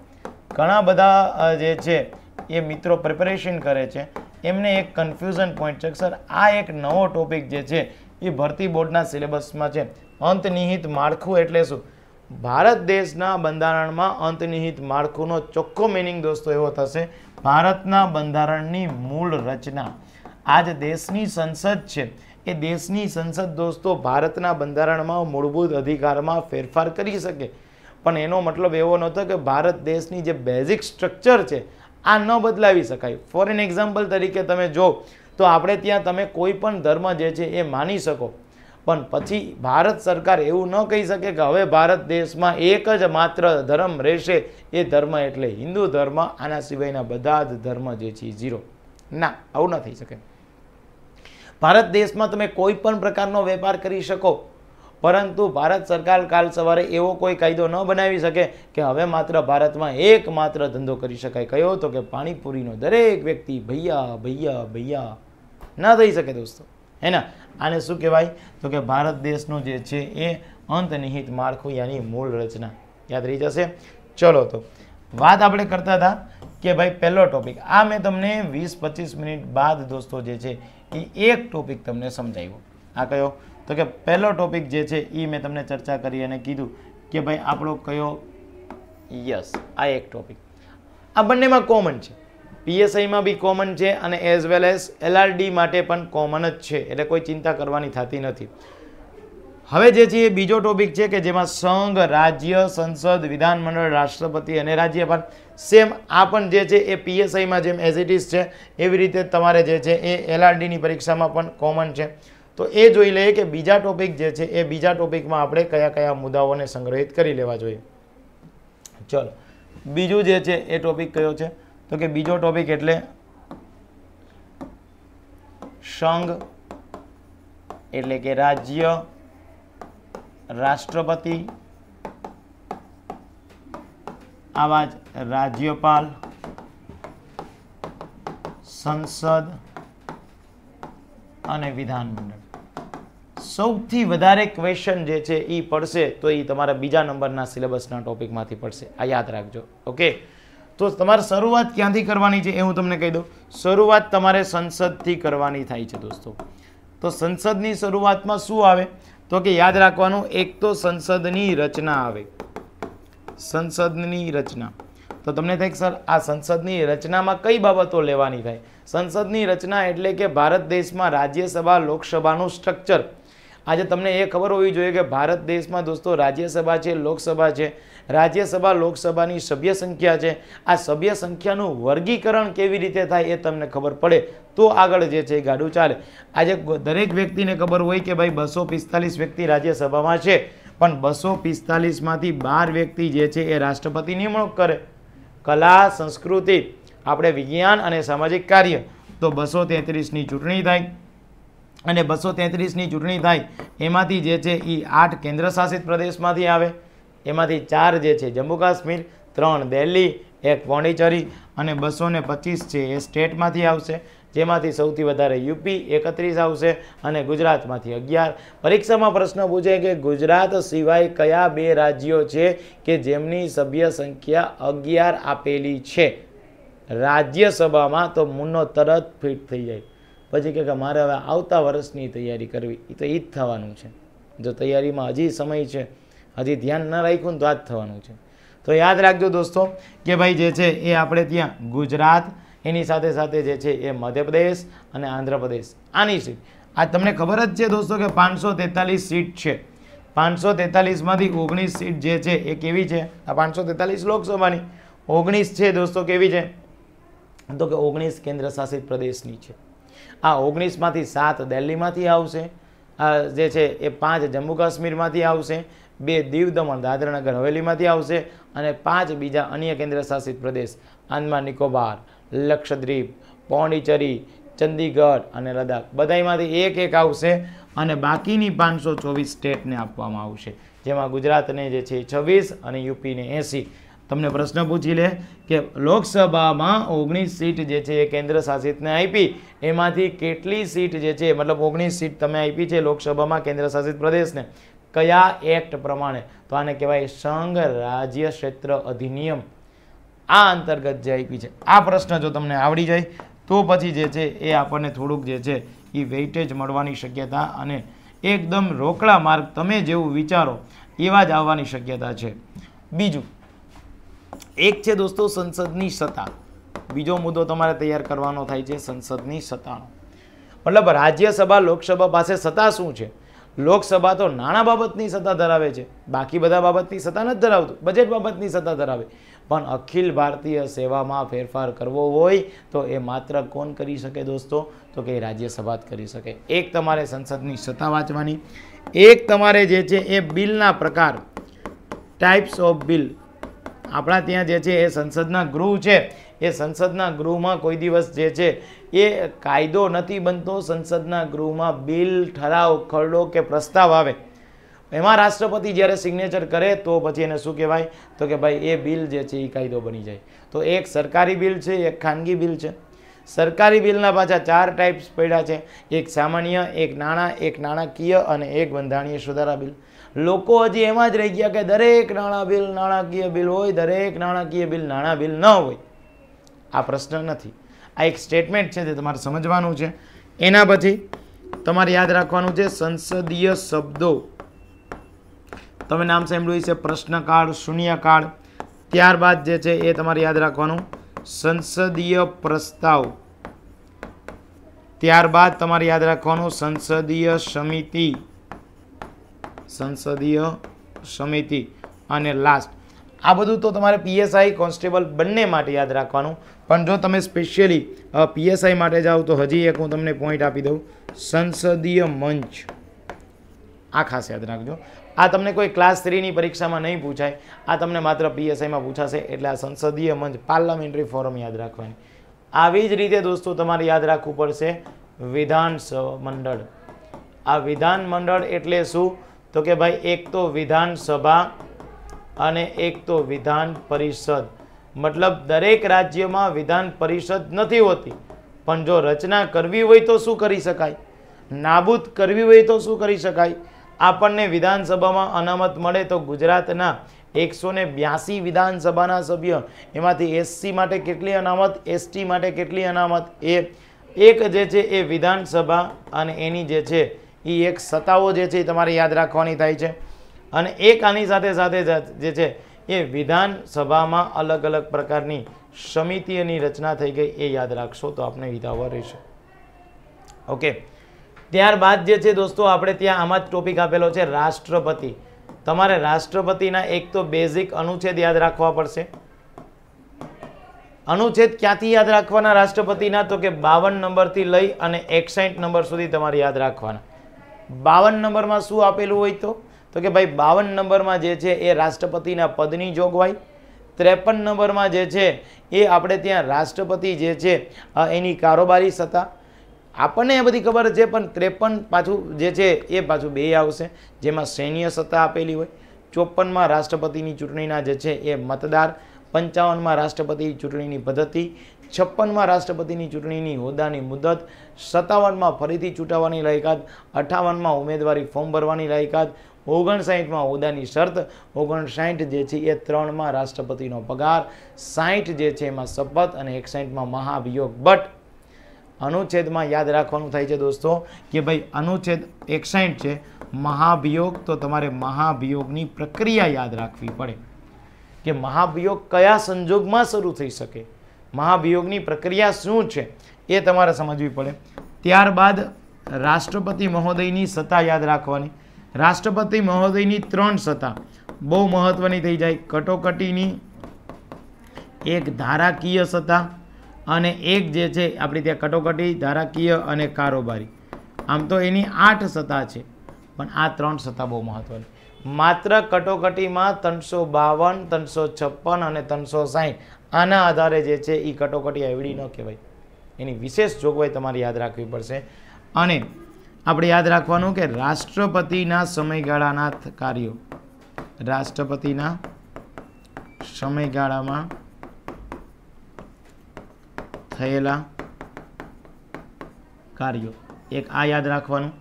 ઘણા બધા જે છે એ મિત્રો પ્રિપેરેશન કરે છે. એમને એક કન્ફ્યુઝન પોઈન્ટ છે સર, આ એક નવો ટોપિક જે છે એ ભરતી બોર્ડના સિલેબસમાં છે. અંતનિહિત માળખું એટલે શું? ભારત દેશના બંધારણમાં અંતનિહિત માળખુંનો ચોખ્ખો મિનિંગ દોસ્તો એવો થશે. ભારતના બંધારણની મૂળ રચના આજ દેશની સંસદ છે. એ દેશની સંસદ દોસ્તો ભારતના બંધારણમાં મૂળભૂત અધિકારમાં ફેરફાર કરી શકે. પણ એનો મતલબ એવો નહોતો કે ભારત દેશની જે બેઝિક સ્ટ્રક્ચર છે, આ ન બદલાવી શકાય. ફોર એન એક્ઝામ્પલ તરીકે તમે જો, તો આપણે ત્યાં તમે કોઈ પણ ધર્મ જે છે એ માની શકો. પણ પછી ભારત સરકાર એવું ન કહી શકે કે હવે ભારત દેશમાં એક જ માત્ર ધર્મ રહેશે, એ ધર્મ એટલે હિન્દુ ધર્મ. આના સિવાયના બધા જ ધર્મ જે છે ઝીરો. ના, આવું ન થઈ શકે. ભારત દેશમાં તમે કોઈ પણ પ્રકારનો વેપાર કરી શકો, પરંતુ ભારત સરકાર કાલ સવારે એવો કોઈ કાયદો ન બનાવી શકે કે હવે માત્ર ભારતમાં એક માત્ર ધંધો કરી શકાય. કયો તો કે પાણીપુરીનો દરેક વ્યક્તિ ભૈયા ભૈયા ભૈયા. ન થઈ શકે દોસ્તો. હે ને? આને શું કહેવાય? તો કે ભારત દેશનું જે છે એ અંતનિહિત માળખું યાની મૂળ રચના. યાદ રહી જશે? ચલો તો, વાત આપણે કરતા હતા કે ભાઈ પહેલો ટોપિક. આ મેં તમને વીસ પચીસ મિનિટ બાદ દોસ્તો જે છે એ એક ટોપિક તમને સમજાવ્યો. આ કયો? તો કે પહેલો ટોપિક જે છે એ મેં તમને ચર્ચા કરી અને કીધું કે ભાઈ આપણો કયો? યસ, આ એક ટોપિક. આ બંનેમાં કોમન છે. પીએસઆઈમાં બી કોમન છે અને એઝ વેલ એઝ એલઆરડી માટે પણ કોમન જ છે. એટલે કોઈ ચિંતા કરવાની થતી નથી. હવે જે છે એ બીજો ટોપિક છે કે જેમાં સંઘ, રાજ્ય, સંસદ, વિધાનમંડળ, રાષ્ટ્રપતિ અને રાજ્યપાલ સેમ આ પણ જે છે એ પીએસઆઈમાં જેમ એઝ ઇટ ઇઝ છે, એવી રીતે તમારે જે છે એ એલઆરડીની પરીક્ષામાં પણ કોમન છે. તો એ જોઈ લઈએ કે બીજા ટોપિક જે છે એ બીજા ટોપિકમાં આપણે કયા કયા મુદ્દાઓને સંગ્રહિત કરી લેવા જોઈએ. ચલો. બીજું જે છે એ ટોપિક કયો છે? તો કે બીજો ટોપિક એટલે સંઘ એટલે કે રાજ્ય, રાષ્ટ્રપતિ, આવા જ રાજ્યપાલ, સંસદ અને વિધાનમંડળ. સૌથી વધારે ક્વેશ્ચન જે છે એ પડશે તો એ તમારા બીજા નંબરના સિલેબસના ટોપિકમાંથી પડશે. આ યાદ રાખજો. ઓકે તો તમારે શરૂઆત ક્યાંથી કરવાની છે એ હું તમને કહી દઉં. શરૂઆત તમારે સંસદથી કરવાની થાય છે દોસ્તો. તો સંસદની શરૂઆતમાં શું આવે? તો કે યાદ રાખવાનું, એક તો સંસદની રચના આવે. સંસદની રચના. તો તમને થાય સર, આ સંસદની રચનામાં કઈ બાબતો લેવાની થાય? સંસદની રચના એટલે કે ભારત દેશમાં રાજ્યસભા, લોકસભાનું સ્ટ્રક્ચર આજે તમને એ ખબર હોવી જોઈએ કે ભારત દેશમાં દોસ્તો રાજ્યસભા છે, લોકસભા છે. રાજ્યસભા, લોકસભાની સભ્ય સંખ્યા છે. આ સભ્ય સંખ્યાનું વર્ગીકરણ કેવી રીતે થાય એ તમને ખબર પડે તો આગળ જે છે એ ગાડું ચાલે. આજે દરેક વ્યક્તિને ખબર હોય કે ભાઈ બસો પિસ્તાલીસ વ્યક્તિ રાજ્યસભામાં છે. પણ બસો પિસ્તાલીસમાંથી બાર વ્યક્તિ જે છે એ રાષ્ટ્રપતિ નિમણૂક કરે. કલા, સંસ્કૃતિ, આપણે વિજ્ઞાન અને સામાજિક કાર્ય. તો બસો તેત્રીસની ચૂંટણી થાય. અને બસો તેત્રીસની ચૂંટણી થાય એમાંથી જે છે એ આઠ કેન્દ્રશાસિત પ્રદેશમાંથી આવે. એમાંથી ચાર જે છે, જમ્મુ કાશ્મીર, ત્રણ દિલ્હી, એક પોંડિચેરી અને બસો ને પચીસ છે એ સ્ટેટમાંથી આવશે. જેમાંથી સૌથી વધારે યુપી એકત્રીસ આવશે અને ગુજરાતમાંથી અગિયાર. પરીક્ષામાં પ્રશ્ન પૂછે કે ગુજરાત સિવાય કયા બે રાજ્યો છે કે જેમની સભ્ય સંખ્યા અગિયાર આપેલી છે? રાજ્યસભામાં તો મુન્નો તરત ફિટ થઈ જાય. પછી કે મારે હવે આવતા વર્ષની તૈયારી કરવી, એ તો એ જ થવાનું છે. જો તૈયારીમાં હજી સમય છે હજી ધ્યાન ન રાખ્યું ને તો આ જ થવાનું છે. તો યાદ રાખજો દોસ્તો કે ભાઈ જે છે એ આપણે ત્યાં ગુજરાત, એની સાથે સાથે જે છે એ મધ્યપ્રદેશ અને આંધ્રપ્રદેશ. આની સીટ. આ તમને ખબર જ છે દોસ્તો કે પાંચસો સીટ છે. પાંચસો તેતાલીસમાંથી ઓગણીસ સીટ જે છે એ કેવી છે? આ પાંચસો તેતાલીસ લોકસભાની. ઓગણીસ છે દોસ્તો કેવી છે? તો કે ઓગણીસ કેન્દ્ર શાસિત પ્રદેશની છે. આ ઓગણીસમાંથી સાત દિલ્હીમાંથી આવશે. જે છે એ પાંચ જમ્મુ કાશ્મીરમાંથી આવશે. બે દીવ દમણ દાદરાનગર હવેલીમાંથી આવશે અને પાંચ બીજા અન્ય કેન્દ્રશાસિત પ્રદેશ આંદમાન, નિકોબાર, લક્ષદ્વીપ, પોંડિચેરી, ચંદીગઢ અને લદ્દાખ. બધામાંથી એક એક આવશે અને બાકીની પાંચસો ચોવીસ સ્ટેટને આપવામાં આવશે. જેમાં ગુજરાતને જે છે છવ્વીસ અને યુપીને એંસી. તમને પ્રશ્ન પૂછી લે કે લોકસભામાં ઓગણીસ સીટ જે છે એ કેન્દ્ર શાસિતને આપી, એમાંથી કેટલી સીટ જે છે મતલબ ઓગણીસ સીટ તમે આપી છે લોકસભામાં કેન્દ્ર શાસિત પ્રદેશને? કયા એક્ટ પ્રમાણે? તો આને કહેવાય સંઘ રાજ્ય ક્ષેત્ર અધિનિયમ. આ અંતર્ગત જે આપી છે, આ પ્રશ્ન જો તમને આવડી જાય, તો પછી જે છે એ આપણને થોડુંક જે છે એ વેઇટેજ મળવાની શક્યતા અને એકદમ રોકડા માર્ગ તમે જેવું વિચારો એવા જ આવવાની શક્યતા છે. બીજું, એક છે દોસ્તો સંસદની સત્તા. બીજો મુદ્દો તમારે તૈયાર કરવાનો થાય છે સંસદની સત્તાનો. મતલબ રાજ્યસભા લોકસભા પાસે સત્તા શું છે? લોકસભા તો નાણાં બાબતની સત્તા ધરાવે છે. બાકી બધા બાબતની સત્તા નથી ધરાવતું. બજેટ બાબતની સત્તા ધરાવે. પણ અખિલ ભારતીય સેવામાં ફેરફાર કરવો હોય તો એ માત્ર કોણ કરી શકે દોસ્તો? તો કે રાજ્યસભા જ કરી શકે. એક તમારે સંસદની સત્તા વાંચવાની. એક તમારે જે છે એ બિલના પ્રકાર. ટાઈપ્સ ઓફ બિલ આપણા ત્યાં જે છે એ સંસદના ગૃહ છે. એ સંસદના ગૃહમાં કોઈ દિવસ જે છે એ કાયદો નથી બનતો, સંસદના ગૃહમાં બિલ, ઠરાવ, ખરડો કે પ્રસ્તાવ આવે. એમાં રાષ્ટ્રપતિ જ્યારે સિગ્નેચર કરે તો પછી એને શું કહેવાય? તો કે ભાઈ, એ બિલ જે છે એ કાયદો બની જાય. તો એક સરકારી બિલ છે, એક ખાનગી બિલ છે. સરકારી બિલના પાછા ચાર ટાઈપ્સ પડ્યા છે. એક સામાન્ય, એક નાણાં, એક નાણાકીય અને એક બંધારણીય સુધારા બિલ. લોકો હજી એમાં જ રહી ગયા કે દરેક નાણાં બિલ, નાણાકીય બિલ હોય, દરેક નાણાકીય બિલ, નાણાં બિલ ન હોય. આ પ્રશ્ન નથી. આ એક સ્ટેટમેન્ટ છે તે તમારે સમજવાનું છે. એના પછી તમારે યાદ રાખવાનું છે સંસદીય શબ્દો. તમે નામ સાંભળ્યું છે પ્રશ્નકાળ, શૂન્યકાળ. ત્યારબાદ જે છે એ તમારે યાદ રાખવાનું સંસદીય પ્રસ્તાવ. ત્યારબાદ તમારે યાદ રાખવાનું સંસદીય સમિતિ. સંસદીય સમિતિ. અને લાસ્ટ આ બધું તો તમારે પીએસઆઈ કોન્સ્ટેબલ બંને માટે યાદ રાખવાનું. પણ જો તમે સ્પેશિયલી પીએસઆઈ માટે જાઓ તો હજી એક હું તમને પોઈન્ટ આપી દઉં. સંસદીય મંચ. આ ખાસ યાદ રાખજો. આ તમને કોઈ ક્લાસ થ્રીની પરીક્ષામાં નહીં પૂછાય. આ તમને માત્ર પીએસઆઈમાં પૂછાશે. એટલે આ સંસદીય મંચ પાર્લામેન્ટરી ફોરમ યાદ રાખવાની. આવી જ રીતે દોસ્તો તમારે યાદ રાખવું પડશે વિધાનસભા મંડળ. આ વિધાન મંડળ એટલે શું? તો કે ભાઈ એક તો વિધાનસભા અને એક તો વિધાન પરિષદ. મતલબ દરેક રાજ્યમાં વિધાન પરિષદ નથી હોતી. પણ જો રચના કરવી હોય તો શું કરી શકાય? નાબૂદ કરવી હોય તો શું કરી શકાય? આપણને વિધાનસભામાં અનામત મળે તો ગુજરાતના એકસો ને બ્યાસી વિધાનસભાના સભ્ય, એમાંથી એસસી માટે કેટલી અનામત, એસટી માટે કેટલી અનામત? એ એક જે છે એ વિધાનસભા અને એની જે છે એ એક સત્તાઓ જે છે એ તમારે યાદ રાખવાની થાય છે. અને એક આની સાથે સાથે જે છે એ વિધાનસભામાં અલગ અલગ પ્રકારની સમિતિની રચના થઈ ગઈ, એ યાદ રાખશો તો આપણે વિધાવવા રહેશે. ઓકે ત્યારબાદ જે છે દોસ્તો, આપણે ત્યાં આમાં જ ટોપિક આપેલો છે રાષ્ટ્રપતિ. તમારે રાષ્ટ્રપતિના એક તો બેઝિક અનુચ્છેદ યાદ રાખવા પડશે. અનુચ્છેદ ક્યાંથી યાદ રાખવાના રાષ્ટ્રપતિના? તો કે બાવન નંબરથી લઈ અને એકસાઠ નંબર સુધી તમારે યાદ રાખવાના. બાવન નંબરમાં શું આપેલું હોય તો? તો કે ભાઈ બાવન નંબરમાં જે છે એ રાષ્ટ્રપતિના પદની જોગવાઈ. ત્રેપન નંબરમાં જે છે એ આપણે ત્યાં રાષ્ટ્રપતિ જે છે એની કારોબારી સત્તા. આપણને એ બધી ખબર છે, પણ ત્રેપન પાછું જે છે એ પાછું બે આવશે, જેમાં સૈન્ય સત્તા આપેલી હોય. ચોપનમાં રાષ્ટ્રપતિની ચૂંટણીના જે છે એ મતદાર, પંચાવનમાં રાષ્ટ્રપતિ ચૂંટણીની પદ્ધતિ, છપ્પનમાં રાષ્ટ્રપતિની ચૂંટણીની હોદ્દાની મુદત, સત્તાવનમાં ફરીથી ચૂંટાવાની લાયકાત, અઠાવનમાં ઉમેદવારી ફોર્મ ભરવાની લાયકાત ઓગણસાઠમાં હોદ્દાની શરત, ઓગણસાઠ જે છે એ ત્રણમાં રાષ્ટ્રપતિનો પગાર, સાઠ જે છે એમાં શપથ અને એકસાઠમાં મહાભિયોગ બટ અનુચ્છેદમાં યાદ રાખવાનું થાય છે દોસ્તો કે ભાઈ અનુચ્છેદ એકસાઠ છે, મહાભિયોગ, તો તમારે મહાભિયોગની પ્રક્રિયા યાદ રાખવી પડે કે મહાભિયોગ કયા સંજોગમાં શરૂ થઈ શકે, મહાભિયોગની પ્રક્રિયા શું છે એ તમારે સમજવી પડે. ત્યારબાદ રાષ્ટ્રપતિ મહોદયની સત્તા યાદ રાખવાની. રાષ્ટ્રપતિ મહોદયની ત્રણ સત્તા. બહુ મહત્વની થઈ જાય. કટોકટીની એક ધારાકીય સત્તા અને એક જે છે, આપણી ત્યાં કટોકટી, ધારાકીય અને કારોબારી. આમ તો એની આઠ સત્તા છે, પણ આ ત્રણ સત્તા બહુ મહત્વની. માત્ર કટોકટીમાં ત્રણસો બાવન, ત્રણસો છપ્પન અને ત્રણસો સાહીઠ, આના આધારે જે છે એ કટોકટી આવડી ન કહેવાય. એની વિશેષ જોગવાઈ તમારે યાદ રાખવી પડશે. અને આપણે યાદ રાખવાનું કે રાષ્ટ્રપતિના સમયગાળાના કાર્યો. રાષ્ટ્રપતિના સમયગાળામાં થયેલા કાર્યો. એક આ યાદ રાખવાનું.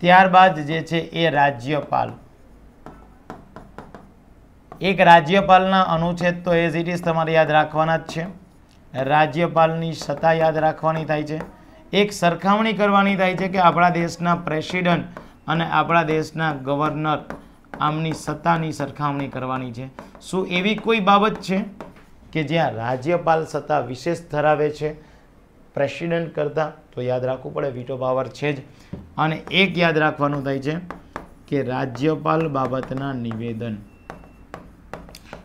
ત્યારબાદ જે છે એ રાજ્યપાલ. એક રાજ્યપાલના અનુચ્છેદ તો એઝ ઇટ ઇઝ તમારે યાદ રાખવાના જ છે. રાજ્યપાલની સત્તા યાદ રાખવાની થાય છે. એક સરખામણી કરવાની થાય છે કે આપણા દેશના પ્રેસિડન્ટ અને આપણા દેશના ગવર્નર આમની સત્તાની સરખામણી કરવાની છે. શું એવી કોઈ બાબત છે કે જ્યાં રાજ્યપાલ સત્તા વિશેષ ધરાવે છે? પ્રેસિડન્ટ કરતાં તો યાદ રાખવું પડે વીટો પાવર છે જ. અને એક યાદ રાખવાનું થાય છે કે રાજ્યપાલ બાબતના નિવેદન.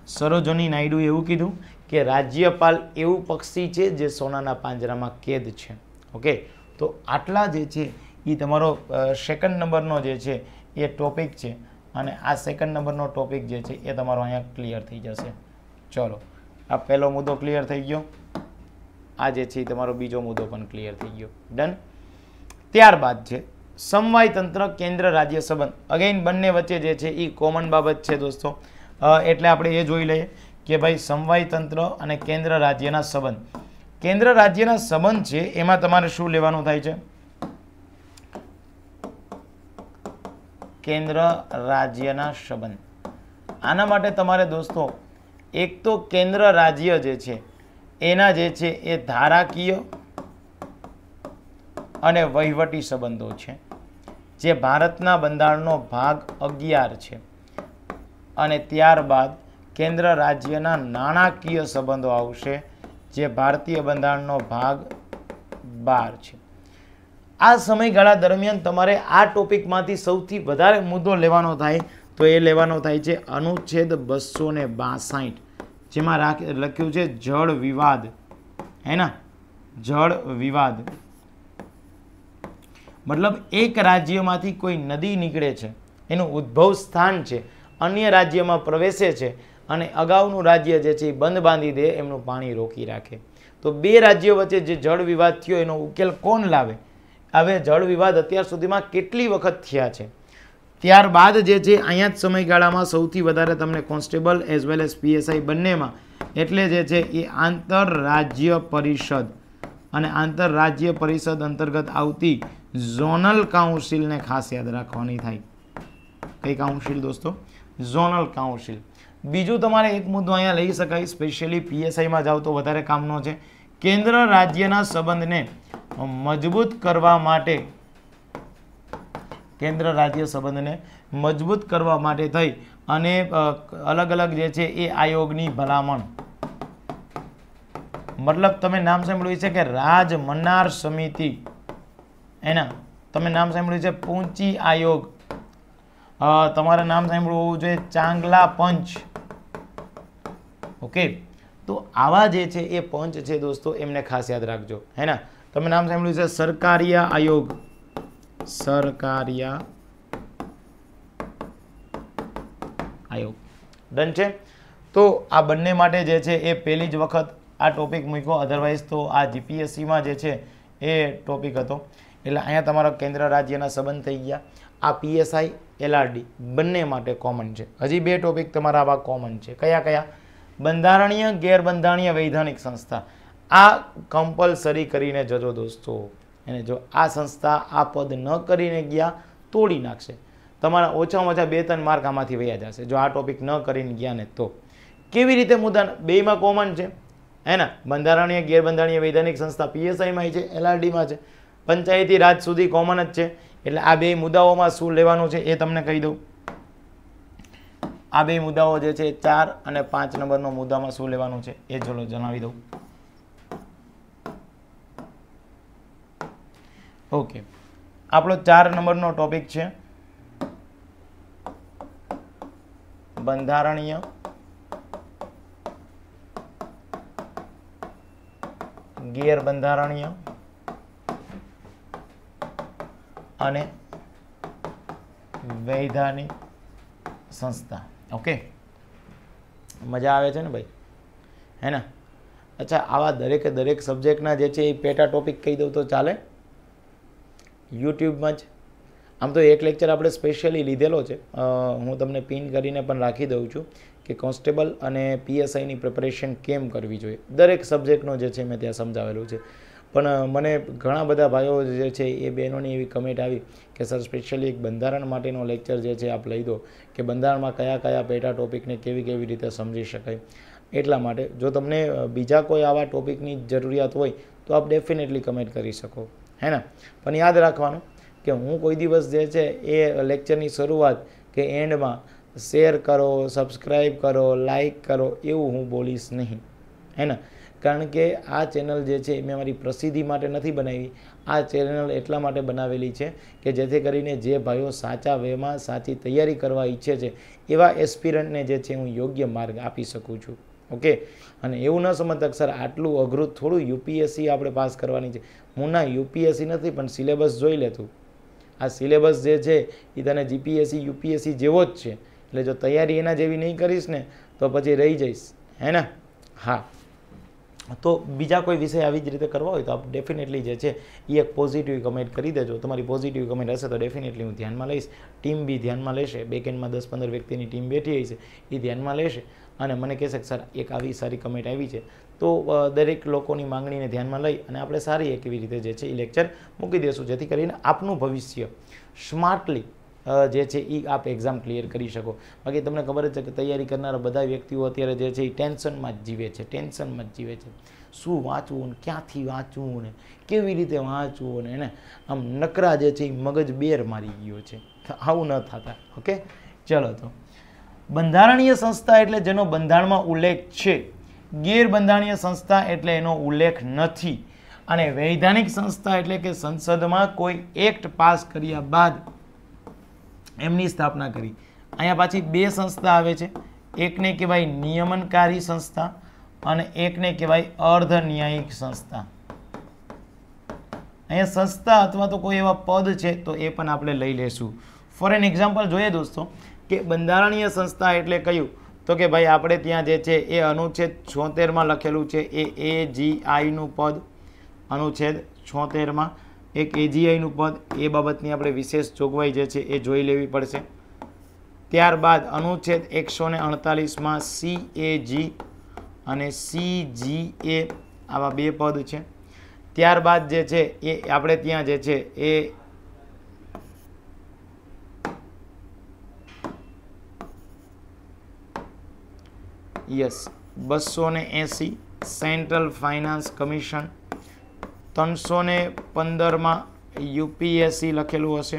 સરોજની નાયડુએ એવું કીધું કે રાજ્યપાલ એવું પક્ષી છે જે સોનાના પાંજરામાં કેદ છે. ઓકે? તો આટલા જે છે એ તમારો સેકન્ડ નંબરનો જે છે, એ ટોપિક છે અને આ સેકન્ડ નંબરનો ટોપિક જે છે, એ તમારો અહીંયા ક્લિયર થઈ જશે. ચલો, આ પહેલો મુદ્દો ક્લિયર થઈ ગયો. આ જે છે તમારો બીજો મુદ્દો પણ ક્લિયર થઈ ગયો. ડન ત્યારબાદ છે સમવાય તંત્ર કેન્દ્ર રાજ્ય સંબંધ. અગેઇન બંને વચ્ચે જે છે એ કોમન બાબત છે દોસ્તો. એટલે આપણે એ જોઈ લઈએ કે ભાઈ સમવાય તંત્ર અને કેન્દ્ર રાજ્યના સંબંધ. કેન્દ્ર રાજ્યના સંબંધ છે, એમાં તમારે શું લેવાનું થાય છે? કેન્દ્ર રાજ્યના સંબંધ. આના માટે તમારે દોસ્તો, એક તો કેન્દ્ર રાજ્ય જે છે, એના જે છે એ ધારાકીય અને વહીવટી સંબંધો છે, જે ભારતના બંધારણનો ભાગ અગિયાર છે. અને ત્યારબાદ કેન્દ્ર રાજ્યના નાણાકીય સંબંધો આવશે. જે ભારતીય બંધારણનો ભાગ બાર છે. આ સમયગાળા દરમિયાન તમારે આ ટોપિકમાંથી સૌથી વધારે મુદ્દો લેવાનો થાય તો એ લેવાનો થાય છે અનુચ્છેદ બસો ને બાસાઠ, જેમાં લખ્યું છે જળ વિવાદ. હે ના જળ વિવાદ. મતલબ એક રાજ્યમાંથી કોઈ નદી નીકળે છે, એનું ઉદ્ભવ સ્થાન છે, અન્ય રાજ્યમાં પ્રવેશે છે અને અગાઉનું રાજ્ય જે છે એ બંધ બાંધી દે, એમનું પાણી રોકી રાખે. તો બે રાજ્યો વચ્ચે જે જળ વિવાદ થયો, એનો ઉકેલ કોણ લાવે? હવે જળ વિવાદ અત્યાર સુધીમાં કેટલી વખત થયા છે? ત્યારબાદ જે છે, અહીંયા જ સમયગાળામાં સૌથી વધારે તમને constable as well as PSI બંનેમાં, એટલે જે છે એ આંતરરાજ્ય પરિષદ. અને આંતરરાજ્ય પરિષદ અંતર્ગત આવતી ઝોનલ કાઉન્સિલને ખાસ યાદ રાખવાની થાય. કઈ કાઉન્સિલ દોસ્તો? Zonal council. બીજું તમારે એક મુદ્દો અહીંયા લઈ શકાય સ્પેશિયલી પીએસઆઈમાં જાવ તો વધારે કામનો છે. કેન્દ્ર રાજ્યના સંબંધને મજબૂત કરવા માટે, કેન્દ્ર રાજ્ય સંબંધને મજબૂત કરવા માટે થઈ અને અલગ અલગ જે છે એ આયોગની ભલામણ. મતલબ તમે નામ સાંભળ્યું છે કે રાજ મન્નાર સમિતિ, એના, તમે નામ સાંભળ્યું છે, પૂંચી આયોગ. તમારે નામ સાંભળવું હોવું જોઈએ ચાંગલા પંચ. ઓકે? તો આવા જે છે એ પંચ છે દોસ્તો, એમને ખાસ યાદ રાખજો. હે ને? તમે નામ સાંભળ્યું છે સરકારિયા આયોગ. સરકારિયા આયોગ. ડન છે? તો આ બંને માટે જે છે એ પહેલી જ વખત આ ટોપિક મૂક્યો. અધરવાઇઝ તો આ જીપીએસસીમાં જે છે એ ટોપિક હતો. એટલે અહીંયા તમારા કેન્દ્ર રાજ્યના સંબંધ થઈ ગયા. આ પીએસઆઈ એલઆરડી બંને માટે કોમન છે. હજી બે ટોપિક તમારા આવા કોમન છે. કયા કયા? બંધારણીય, ગેરબંધારણીય વૈધાનિક સંસ્થા. આ કમ્પલસરી કરીને જજો દોસ્તો. એને જો આ સંસ્થા આ પદ ન કરીને ગયા, તોડી નાખશે. તમારા ઓછામાં ઓછા બે ત્રણ માર્ક આમાંથી વયા જશે. જો આ ટોપિક ન કરીને ગયા ને તો. કેવી રીતે મુદ્દા બેમાં કોમન છે? એના બંધારણીય, ગેરબંધારણીય વૈધાનિક સંસ્થા પીએસઆઈમાં છે એલઆરડીમાં છે. પંચાયતી રાજ સુધી કોમન જ છે. એટલે આ બે મુદ્દાઓમાં શું લેવાનું છે એ તમને કહી દઉં. આ બે મુદ્દાઓ જે છે ચાર અને પાંચ નંબરનો મુદ્દામાં શું લેવાનું છે એ ચલો જણાવી દઉં. ઓકે. આપણો ચાર નંબરનો ટોપિક છે બંધારણીય ગેરબંધારણીય અને વૈધાનિક સંસ્થા. ઓકે મજા આવે છે ને ભાઈ? હે ને? અચ્છા, આવા દરેકે દરેક સબ્જેક્ટના જે છે એ પેટા ટોપિક કહી દઉં તો ચાલે? યુટ્યુબમાં જ. આમ તો એક લેક્ચર આપણે સ્પેશિયલી લીધેલો છે. હું તમને પિન કરીને પણ રાખી દઉં છું કે કોન્સ્ટેબલ અને પીએસઆઈની પ્રિપરેશન કેમ કરવી જોઈએ? દરેક સબ્જેક્ટનો જે છે મેં ત્યાં સમજાવેલું છે. પણ મને ઘણા બધા ભાઈઓ જે છે, એ બહેનોની એવી કમેન્ટ આવી કે, સર સ્પેશિયલી એક બંધારણ માટેનો લેક્ચર જે છે, આપ લઈ દો. કે બંધારણમાં કયા કયા પેટા ટોપિકને કેવી કેવી રીતે સમજી શકાય. એટલા માટે, જો તમને બીજા કોઈ આવા ટોપિકની જરૂરિયાત હોય, તો આપ ડેફિનેટલી કમેન્ટ કરી શકો. હે ને? પણ યાદ રાખવાનું કે, હું કોઈ દિવસ જે છે, એ લેક્ચરની શરૂઆત કે એન્ડમાં શેર કરો સબસ્ક્રાઈબ કરો લાઈક કરો, એવું હું બોલીશ નહીં. હે ને? કારણ કે આ ચેનલ જે છે એ મેં મારી પ્રસિદ્ધિ માટે નથી બનાવી. આ ચેનલ એટલા માટે બનાવેલી છે કે જેથી કરીને જે ભાઈઓ સાચા વેમાં સાચી તૈયારી કરવા ઈચ્છે છે, એવા એસ્પિરન્ટને જે છે હું યોગ્ય માર્ગ આપી શકું છું. ઓકે? અને એવું ન સમજતા સર આટલું અઘરું, થોડું યુપીએસસી આપણે પાસ કરવાની છે. હું ના યુપીએસસી નથી, પણ સિલેબસ જોઈ લેતું આ સિલેબસ જે છે એ તને જીપીએસસી યુપીએસસી જેવો જ છે. એટલે જો તૈયારી એના જેવી નહીં કરીશ ને, તો પછી રહી જઈશ. હે ને? હા. તો બીજા કોઈ વિષય આવી જ રીતે કરવા હોય તો આપ ડેફિનેટલી જે છે એ એક પોઝિટિવ કમેન્ટ કરી દેજો. તમારી પોઝિટિવ કમેન્ટ હશે તો ડેફિનેટલી હું ધ્યાનમાં લઈશ. ટીમ બી ધ્યાનમાં લેશે. બેકેન્ડમાં દસ પંદર વ્યક્તિની ટીમ બેઠી હશે એ ધ્યાનમાં લેશે. અને મને કહેશે કે, સર, એક આવી સારી કમેન્ટ આવી છે. તો દરેક લોકોની માંગણીને ધ્યાનમાં લઈ અને આપણે સારી એક એવી રીતે જે છે એ લેક્ચર મૂકી દઈશું જેથી કરીને આપનું ભવિષ્ય સ્માર્ટલી જે છે એ આપ એક્ઝામ ક્લિયર કરી શકો. બાકી તમને ખબર જ છે કે તૈયારી કરનારા બધા વ્યક્તિઓ અત્યારે જે છે એ ટેન્શનમાં જ જીવે છે, ટેન્શનમાં જ જીવે છે. શું વાંચવું ને ક્યાંથી વાંચવું ને કેવી રીતે વાંચવું ને એને આમ નકરા જે છે એ મગજ બેર મારી ગયો છે. આવું ન થતા, ઓકે? ચલો તો. બંધારણીય સંસ્થા એટલે જેનો બંધારણમાં ઉલ્લેખ છે. ગેરબંધારણીય સંસ્થા એટલે એનો ઉલ્લેખ નથી. અને વૈધાનિક સંસ્થા એટલે કે સંસદમાં કોઈ એક્ટ પાસ કર્યા બાદ એમની સ્થાપના કરી. અહીંયા પાછી બે સંસ્થા આવે છે. એકને કહેવાય નિયમનકારી સંસ્થા અને એકને કહેવાય અર્ધ ન્યાયિક સંસ્થા. અહીંયા સંસ્થા અથવા તો કોઈ એવા પદ છે તો એ પણ આપણે લઈ લેશું. ફોર એન એક્ઝામ્પલ જોઈએ દોસ્તો, કે બંધારણીય સંસ્થા એટલે કયું? તો કે ભાઈ આપણે ત્યાં જે છે એ અનુચ્છેદ છોતેરમાં લખેલું છે એ એ જી આઈનું પદ. અનુચ્છેદ છોતેરમાં એક એજીઆઈનું પદ એ બાબતની આપણે વિશેષ જોગવાઈ જે છે એ જોઈ લેવી પડશે. ત્યારબાદ અનુચ્છેદ એકસો ને અડતાલીસમાં જી અને સી જી એ આવા બે પદ છે. ત્યારબાદ જે છે એ આપણે ત્યાં જે છે એ યસ, બસો ને એંસી, સેન્ટ્રલ ફાઇનાન્સ કમિશન ત્રણસો ને પંદરમાં યુપીએસસી લખેલું હશે.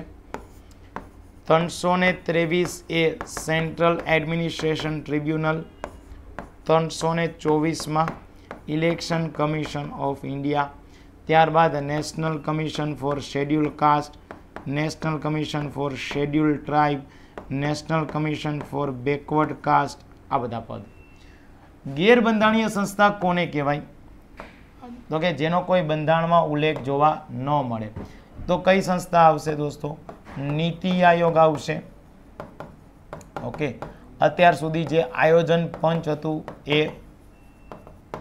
ત્રણસો ને ત્રેવીસ એ સેન્ટ્રલ એડમિનિસ્ટ્રેશન ટ્રિબ્યુનલ. ત્રણસો ને ચોવીસમાં ઇલેક્શન કમિશન ઓફ ઇન્ડિયા. ત્યારબાદ national commission for scheduled caste, national commission for scheduled tribe, national commission for backward caste આ બધા પદ. ગેરબંધારણીય સંસ્થા કોને કહેવાય? તો કે જેનો કોઈ બંધારણમાં ઉલ્લેખ જોવા ન મળે. તો કઈ સંસ્થા આવશે દોસ્તો? નીતિ આયોગ આવશે. ઓકે. અત્યાર સુધી જે આયોજન પંચ હતું એ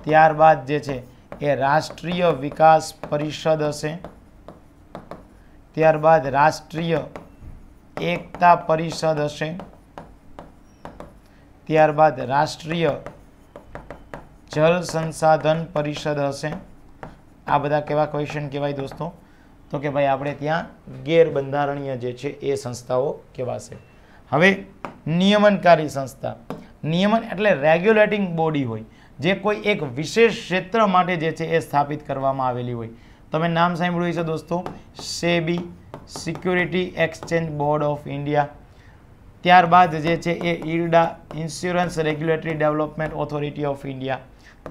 ત્યારબાદ જે છે એ રાષ્ટ્રીય વિકાસ પરિષદ હશે. ત્યારબાદ રાષ્ટ્રીય એકતા પરિષદ હશે. ત્યારબાદ રાષ્ટ્રીય જલ સંસાધન પરિષદ હશે. આ બધા કેવા ક્વેશ્ચન કહેવાય દોસ્તો? તો કે ભાઈ આપણે ત્યાં ગેરબંધારણીય જે છે એ સંસ્થાઓ કહેવાશે. હવે નિયમનકારી સંસ્થા. નિયમન એટલે રેગ્યુલેટિંગ બોડી હોય. જે કોઈ એક વિશેષ ક્ષેત્ર માટે જે છે એ સ્થાપિત કરવામાં આવેલી હોય. તમે નામ સાંભળ્યું છે દોસ્તો? SEBI security exchange board of India. ત્યારબાદ જે છે એ IRDA insurance regulatory development authority of India.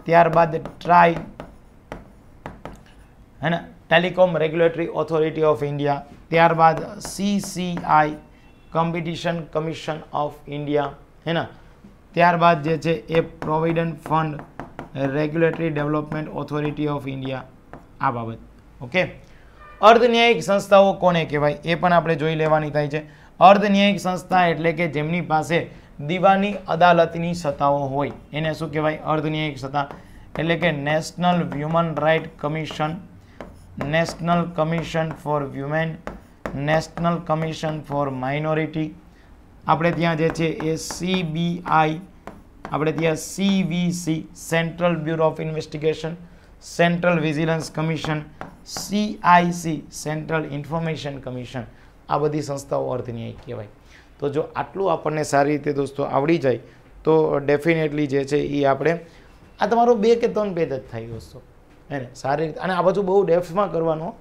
ત્યારબાદ ટ્રાય હે ને? Telecom regulatory authority of India ત્યારબાદ CCI competition commission of India હે ને? ત્યારબાદ જે છે એ provident fund regulatory development authority of India આ બાબત. ઓકે અર્ધન્યાયિક સંસ્થાઓ કોને કહેવાય? એ પણ આપણે જોઈ લેવાની થાય છે. અર્ધન્યાયિક સંસ્થા એટલે કે જેમની પાસે દીવાની અદાલતની સત્તાઓ હોય. એને શું કહેવાય? અર્ધન્યાયિક સત્તા. એટલે કે national human right commission, national commission for women national commission for minority. આપણે ત્યાં જે છે એ સીબીઆઈ આપણે ત્યાં CVC central bureau of investigation central vigilance commission CIC central information commission આ બધી સંસ્થાઓ અર્ધન્યાયિક કહેવાય. તો જો આટલું આપણને સારી રીતે દોસ્તો આવડી જાય, તો ડેફિનેટલી જે છે એ આપણે આ તમારો બે કે ત્રણ પેજ જ થાય દોસ્તો. હે ને? સારી રીતે. અને આ બધું બહુ ડેપ્થમાં કરવાનું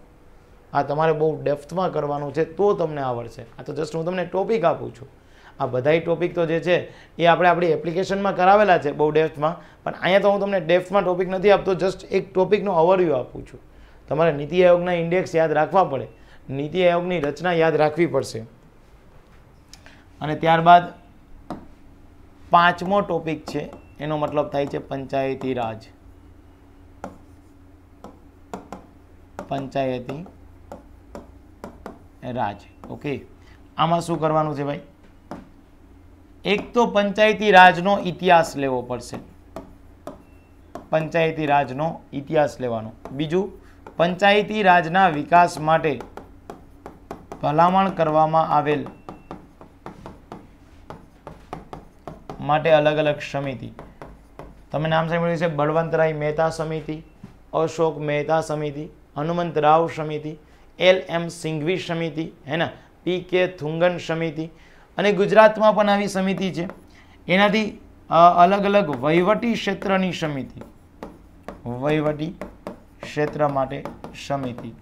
આ તમારે બહુ ડેપ્થમાં કરવાનું છે તો તમને આવડશે. આ તો જસ્ટ હું તમને ટોપિક આપું છું. આ બધાય ટોપિક તો જે છે એ આપણે આપણી એપ્લિકેશનમાં કરાવેલા છે બહુ ડેપ્થમાં પણ અહીંયા તો હું તમને ડેપ્થમાં ટોપિક નથી આપતો જસ્ટ એક ટોપિકનો ઓવરવ્યૂ આપું છું. તમારે નીતિ આયોગના ઇન્ડેક્સ યાદ રાખવા પડે. નીતિ આયોગની રચના યાદ રાખવી પડશે. અને ત્યારબાદ પાંચમો ટોપિક છે, એનો મતલબ થાય છે પંચાયતી રાજ. પંચાયતી રાજ. ઓકે? આમાં શું કરવાનું છે ભાઈ? એક તો પંચાયતી રાજનો ઇતિહાસ લેવો પડશે. પંચાયતી રાજનો ઇતિહાસ લેવાનો. બીજું, પંચાયતી રાજના વિકાસ માટે ભલામણ કરવામાં આવેલ માટે અલગ અલગ સમિતિ. તમે નામ સાંભળ્યું છે? બળવંતરાય મહેતા સમિતિ, અશોક મહેતા સમિતિ હનુમંતરાવ સમિતિ, એલ એમ સિંઘવી સમિતિ, હે ને? પી કે થુંગન સમિતિ અને ગુજરાતમાં પણ આવી સમિતિ છે. એનાથી અલગ અલગ વહીવટી ક્ષેત્રની સમિતિ. વહીવટી ક્ષેત્ર માટે સમિતિ.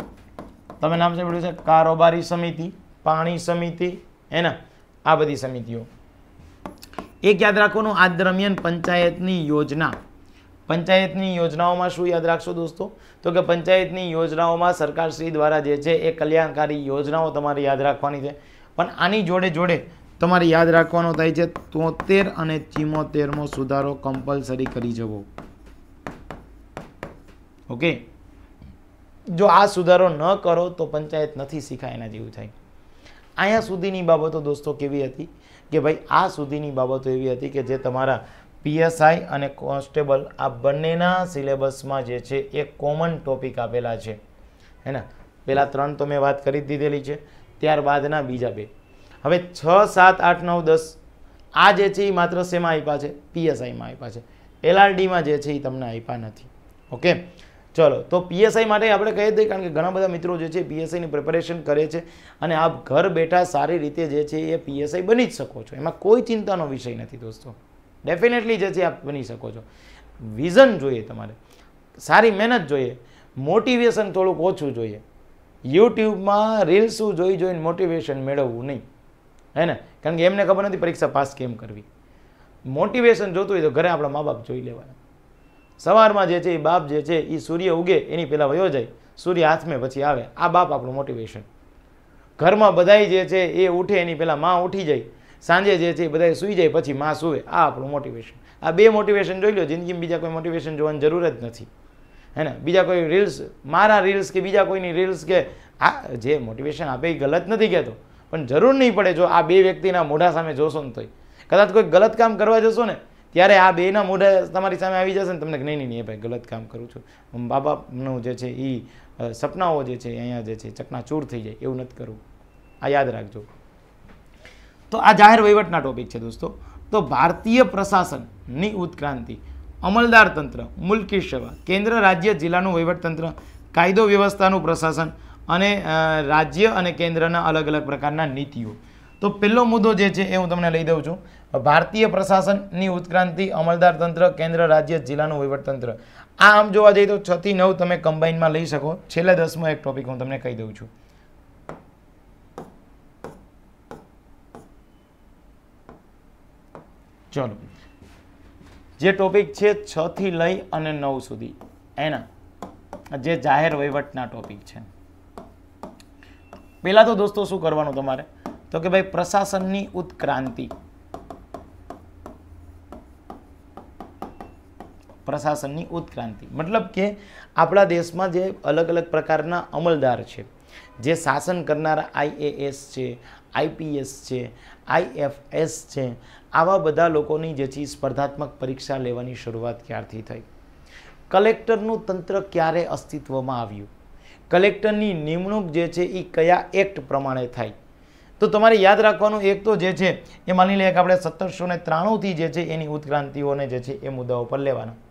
તમે નામ સાંભળ્યું છે? કારોબારી સમિતિ, પાણી સમિતિ, હે ને? આ બધી સમિતિઓ. એક યાદ રાખવાનું આ દરમિયાન પંચાયતની યોજના. પંચાયતની યોજનાઓમાં શું યાદ રાખશો દોસ્તો? તો કે પંચાયતની યોજનાઓમાં સરકારશ્રી દ્વારા જે છે, એ કલ્યાણકારી યોજનાઓ તમારે યાદ રાખવાની છે. પણ આની જોડે જોડે તમારે યાદ રાખવાનો થાય છે, તોતેર અને ચિમોતેરમો સુધારો કમ્પલસરી કરી જવો. ઓકે? જો આ સુધારો ન કરો, તો પંચાયત નથી શીખાય એના જેવું થાય. અહીંયા સુધીની બાબતો દોસ્તો કેવી હતી? કે ભાઈ આ સુધીની બાબતો એવી હતી કે જે તમારા પીએસઆઈ અને કોન્સ્ટેબલ આ બંનેના સિલેબસમાં જે છે એ કોમન ટોપિક આપેલા છે. હે ને? પહેલાં ત્રણ તો મેં વાત કરી દીધેલી છે. ત્યારબાદના બીજા બે. હવે છ, સાત, આઠ, નવ, દસ આ જે છે એ માત્ર શેમાં આપ્યા છે? પીએસઆઈમાં આપ્યા છે. એલઆરડીમાં જે છે એ તમને આપ્યા નથી. ઓકે? ચલો, તો પીએસઆઈ માટે આપણે કહી દઈએ કારણ કે ઘણા બધા મિત્રો જે છે પીએસઆઈની પ્રિપેરેશન કરે છે અને આપ ઘર બેઠા સારી રીતે જે છે એ પીએસઆઈ બની જ શકો છો. એમાં કોઈ ચિંતાનો વિષય નથી દોસ્તો. ડેફિનેટલી જે છે આપ બની શકો છો. વિઝન જોઈએ તમારે. સારી મહેનત જોઈએ. મોટિવેશન થોડુંક ઓછું જોઈએ. યુટ્યુબમાં રીલ્સો જોઈ જોઈને મોટિવેશન મેળવવું નહીં. હે ને? કારણ કે એમને ખબર નથી પરીક્ષા પાસ કેમ કરવી. મોટિવેશન જોતું હોય તો ઘરે આપણા મા બાપ જોઈ લેવાના. સવારમાં જે છે એ બાપ જે છે એ સૂર્ય ઉગે, એની પહેલાં વયો જાય, સૂર્ય હાથમે પછી આવે. આ બાપ આપણું મોટિવેશન ઘરમાં બધાય જે છે એ ઉઠે, એની પહેલાં માં ઉઠી જાય, સાંજે જે છે એ બધાય સૂઈ જાય, પછી માં સૂવે. આ આપણું મોટિવેશન આ બે મોટિવેશન જોઈ લો, જિંદગીમાં બીજા કોઈ મોટિવેશન જોવાની જરૂર જ નથી. હે ને? બીજા કોઈ રીલ્સ મારા રીલ્સ કે બીજા કોઈની રીલ્સ કે આ જે મોટિવેશન આપે એ ગલત નથી કહેતો. પણ જરૂર નહીં પડે જો આ બે વ્યક્તિના મોઢા સામે જોશો ને તોય. કદાચ કોઈ ગલત કામ કરવા જશો ને ત્યારે આ બેના મોઢે તમારી સામે આવી જશે ને તમને નહીં નહીં એ ભાઈ ગલત કામ કરું છું. બા બાપનું જે છે એ સપનાઓ જે છે અહીંયા જે છે ચકનાચૂર થઈ જાય, એવું નથી કરવું આ યાદ રાખજો. તો આ જાહેર વહીવટના ટોપિક છે દોસ્તો. તો ભારતીય પ્રશાસનની ઉત્ક્રાંતિ, અમલદાર તંત્ર, મુલકી સેવા, કેન્દ્ર રાજ્ય જિલ્લાનું વહીવટતંત્ર કાયદો વ્યવસ્થાનું પ્રશાસન અને રાજ્ય અને કેન્દ્રના અલગ અલગ પ્રકારના નીતિઓ. તો પહેલો મુદ્દો જે છે એ હું તમને લઈ દઉં છું. ભારતીય પ્રશાસનની ઉત્ક્રાંતિ અમલદાર તંત્ર, કેન્દ્ર, રાજ્ય, જિલ્લાનું વહીવટતંત્ર. આ આમ જોવા જઈએ તો છ થી નવ તમે કમ્બાઈનમાં લઈ શકો. છેલ્લે દસમો એક ટોપિક હું તમને કહી દઉં છું. ચલો. જે ટોપિક છે છ થી લઈ અને નવ સુધી. એના, જે જાહેર વહીવટના ટોપિક છે. પહેલાં તો દોસ્તો શું કરવાનું તમારે? તો કે ભાઈ પ્રશાસનની ઉત્ક્રાંતિ. પ્રશાસનની ઉત્ક્રાંતિ. મતલબ કે આપણા દેશમાં જે અલગ અલગ પ્રકારના અમલદાર છે, જે શાસન કરનારા આઈએએસ છે આઈપીએસ છે આઈએફએસ છે, આવા બધા લોકોની જે છે સ્પર્ધાત્મક પરીક્ષા લેવાની શરૂઆત ક્યારથી થઈ? કલેક્ટરનું તંત્ર ક્યારે અસ્તિત્વમાં આવ્યું? કલેક્ટરની નિમણૂક જે છે એ કયા એક્ટ પ્રમાણે થાય? તો તમારે યાદ રાખવાનું એક તો જે છે એ માની લઈએ કે આપણે સત્તરસો ને ત્રાણુંથી જે છે એની ઉત્ક્રાંતિઓને જે છે એ મુદ્દાઓ પર લેવાના.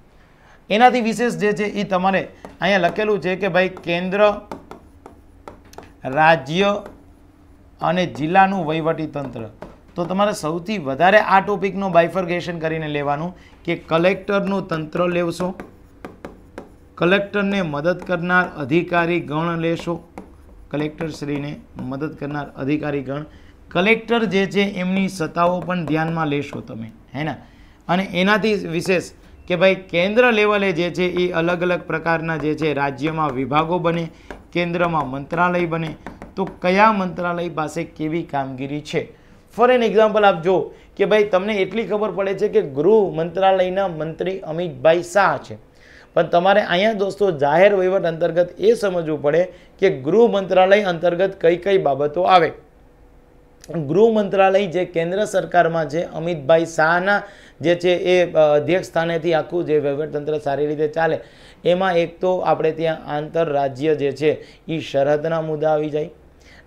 એનાથી વિશેષ જે છે એ તમારે અહીંયા લખેલું છે કે ભાઈ કેન્દ્ર, રાજ્ય અને જિલ્લાનું વહીવટી તંત્ર. તો તમારે સૌથી વધારે આ ટોપિકનું બાયફર્ગેશન કરીને લેવાનું કે કલેક્ટરનું તંત્ર લેવશો, કલેક્ટરને મદદ કરનાર અધિકારી ગણ લેશો, કલેક્ટરશ્રીને મદદ કરનાર અધિકારી ગણ. કલેક્ટર જે છે એમની સત્તાઓ પણ ધ્યાનમાં લેશો તમે, હે ને? અને એનાથી વિશેષ કે ભાઈ કેન્દ્ર લેવલે જે છે એ અલગ અલગ પ્રકારના જે છે રાજ્યમાં વિભાગો બને, કેન્દ્રમાં મંત્રાલય બને. તો કયા મંત્રાલય પાસે કેવી કામગીરી છે? ફોર એન એક્ઝામ્પલ આપજો કે ભાઈ તમને એટલી ખબર પડે છે કે ગૃહ મંત્રાલયના મંત્રી અમિતભાઈ શાહ છે. પણ તમારે અહીંયા દોસ્તો જાહેર વહીવટ અંતર્ગત એ સમજવું પડે કે ગૃહ મંત્રાલય અંતર્ગત કઈ કઈ બાબતો આવે. ગૃહ મંત્રાલય જે કેન્દ્ર સરકારમાં છે અમિતભાઈ શાહના જે છે એ અધ્યક્ષ સ્થાનેથી આખું જે વહીવટતંત્ર સારી રીતે ચાલે, એમાં એક તો આપણે ત્યાં આંતરરાજ્ય જે છે એ સરહદના મુદ્દા આવી જાય,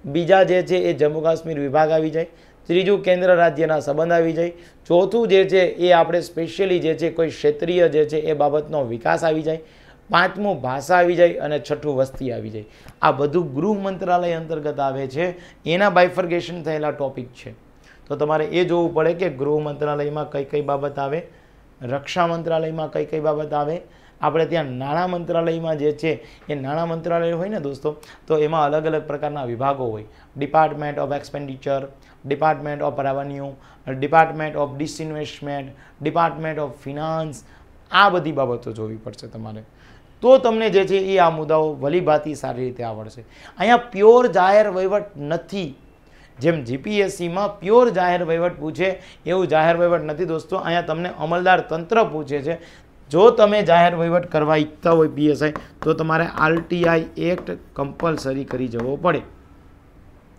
બીજા જે છે એ જમ્મુ કાશ્મીર વિભાગ આવી જાય, ત્રીજું કેન્દ્ર રાજ્યના સંબંધ આવી જાય, ચોથું જે છે એ આપણે સ્પેશિયલી જે છે કોઈ ક્ષેત્રીય જે છે એ બાબતનો વિકાસ આવી જાય પાંચમું ભાષા આવી જાય અને છઠ્ઠું વસ્તી આવી જાય. આ બધું ગૃહ મંત્રાલય અંતર્ગત આવે છે. એના બાયફર્ગેશન થયેલા ટોપિક છે. તો તમારે એ જોવું પડે કે ગૃહ મંત્રાલયમાં કઈ કઈ બાબત આવે, રક્ષા મંત્રાલયમાં કઈ કઈ બાબત આવે. આપણે ત્યાં નાણાં મંત્રાલયમાં જે છે, એ નાણાં મંત્રાલય હોય ને દોસ્તો, તો એમાં અલગ અલગ પ્રકારના વિભાગો હોય. Department of expenditure department of revenue department of disinvestment department of finance આ બધી બાબતો જોવી પડશે તમારે. તો તમને જે છે એ આ મુદ્દાઓ ભલીભાતી સારી રીતે આવડશે. અહીંયા પ્યોર જાહેર વહીવટ નથી. જેમ જીપીએસસીમાં પ્યોર જાહેર વહીવટ પૂછે, એવું જાહેર વહીવટ નથી દોસ્તો. અહીંયા તમને અમલદાર તંત્ર પૂછે છે, જો તમે જાહેર વહીવટ કરવા ઈચ્છતા હોય પીએસઆઈ, તો તમારે આરટીઆઈ એક્ટ કમ્પલસરી કરી જવો પડે.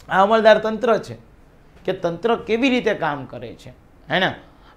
આ અમલદાર તંત્ર છે કે તંત્ર કેવી રીતે કામ કરે છે હે ને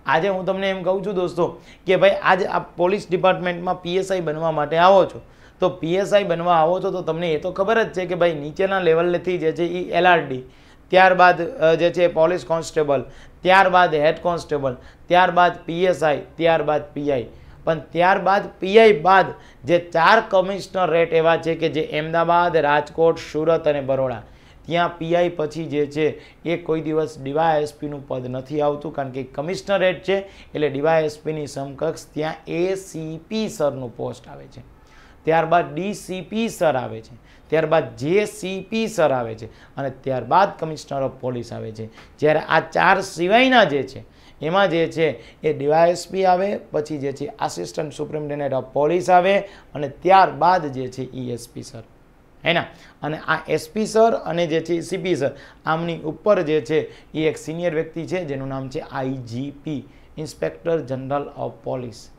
આજે હું તમને એમ કહું છું દોસ્તો કે ભાઈ આજે આ પોલીસ ડિપાર્ટમેન્ટમાં પીએસઆઈ બનવા માટે આવો છો. તો પીએસઆઈ બનવા આવો છો તો તમને એ તો ખબર જ છે કે ભાઈ નીચેના લેવલથી જે છે એ એલઆરડી, ત્યારબાદ જે છે પોલીસ કોન્સ્ટેબલ, ત્યારબાદ હેડ કોન્સ્ટેબલ, ત્યારબાદ પીએસઆઈ, ત્યારબાદ પીઆઈ. પણ ત્યારબાદ પીઆઈ બાદ જે ચાર કમિશનર રેટ એવા છે કે જે અમદાવાદ, રાજકોટ, સુરત અને બરોડા. ત્યાં પીઆઈ પછી જે છે એ કોઈ દિવસ ડીવાયએસપીનું પદ નથી આવતું કારણ કે કમિશનરેટ છે એટલે ડીવાયએસપીની સમકક્ષ ત્યાં એસીપી સરનું પોસ્ટ આવે છે. ત્યારબાદ ડીસીપી સર આવે છે. ત્યારબાદ જેસીપી સર આવે છે અને ત્યારબાદ કમિશનર ઓફ પોલીસ આવે છે. જ્યારે આ ચાર સિવાયના જે છે, એમાં જે છે એ ડીવાયએસપી આવે, પછી જે છે આસિસ્ટન્ટ સુપ્રિન્ટેન્ડન્ટ ઓફ પોલીસ આવે અને ત્યારબાદ જે છે ઈએસપી સર. હેના? અને આ એસપી સર અને જે છે સીપી સર આમની ઉપર જે છે એ એક સિનિયર વ્યક્તિ છે, જેનું નામ છે IGP inspector general of police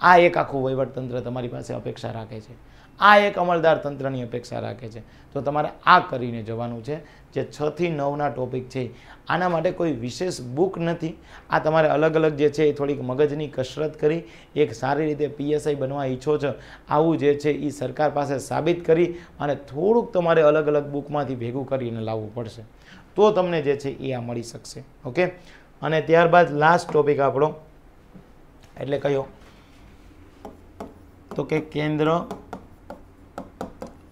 આ એક આખું વહીવટતંત્ર તમારી પાસે અપેક્ષા રાખે છે. આ એક અમલદાર તંત્રની અપેક્ષા રાખે છે. તો તમારે આ કરીને જવાનું છે. જે છ થી નવના ટોપિક છે. આના માટે કોઈ વિશેષ બુક નથી. આ તમારે અલગ અલગ જે છે એ થોડીક મગજની કસરત કરી, એક સારી રીતે પીએસઆઈ બનવા ઈચ્છો છો, આવું જે છે એ સરકાર પાસે સાબિત કરી અને થોડુંક તમારે અલગ અલગ બુકમાંથી ભેગું કરીને લાવવું પડશે. તો તમને જે છે એ આ મળી શકશે. ઓકે? અને ત્યારબાદ લાસ્ટ ટોપિક આપણો. એટલે કયો? તો કે કેન્દ્ર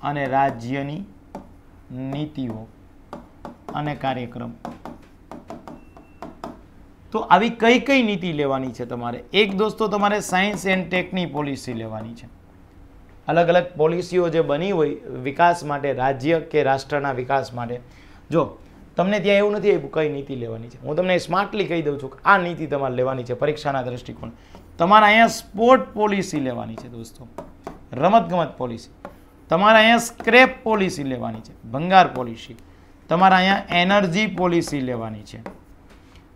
અને રાજ્યની નીતિઓ. અને કાર્યક્રમ. તો આવી કઈ કઈ નીતિ લેવાની છે તમારે? એક દોસ્તો તમારે સાયન્સ એન્ડ ટેકની પોલિસી લેવાની છે. અલગ અલગ પોલિસીઓ જે બની હોય વિકાસ માટે, રાજ્ય કે રાષ્ટ્રના વિકાસ માટે. જો, તમને ત્યાં એવું નથી કઈ નીતિ લેવાની છે. હું તમને સ્માર્ટલી કહી દઉં છું કે આ નીતિ તમારે લેવાની છે પરીક્ષાના દ્રષ્ટિકોણ. તમારે અહીંયા સ્પોર્ટ પોલિસી લેવાની છે દોસ્તો. રમતગમત પોલિસી તમારે અહીંયા સ્ક્રેપ પોલિસી લેવાની છે. ભંગાર પોલિસી તમારે અહીંયા એનર્જી પોલિસી લેવાની છે.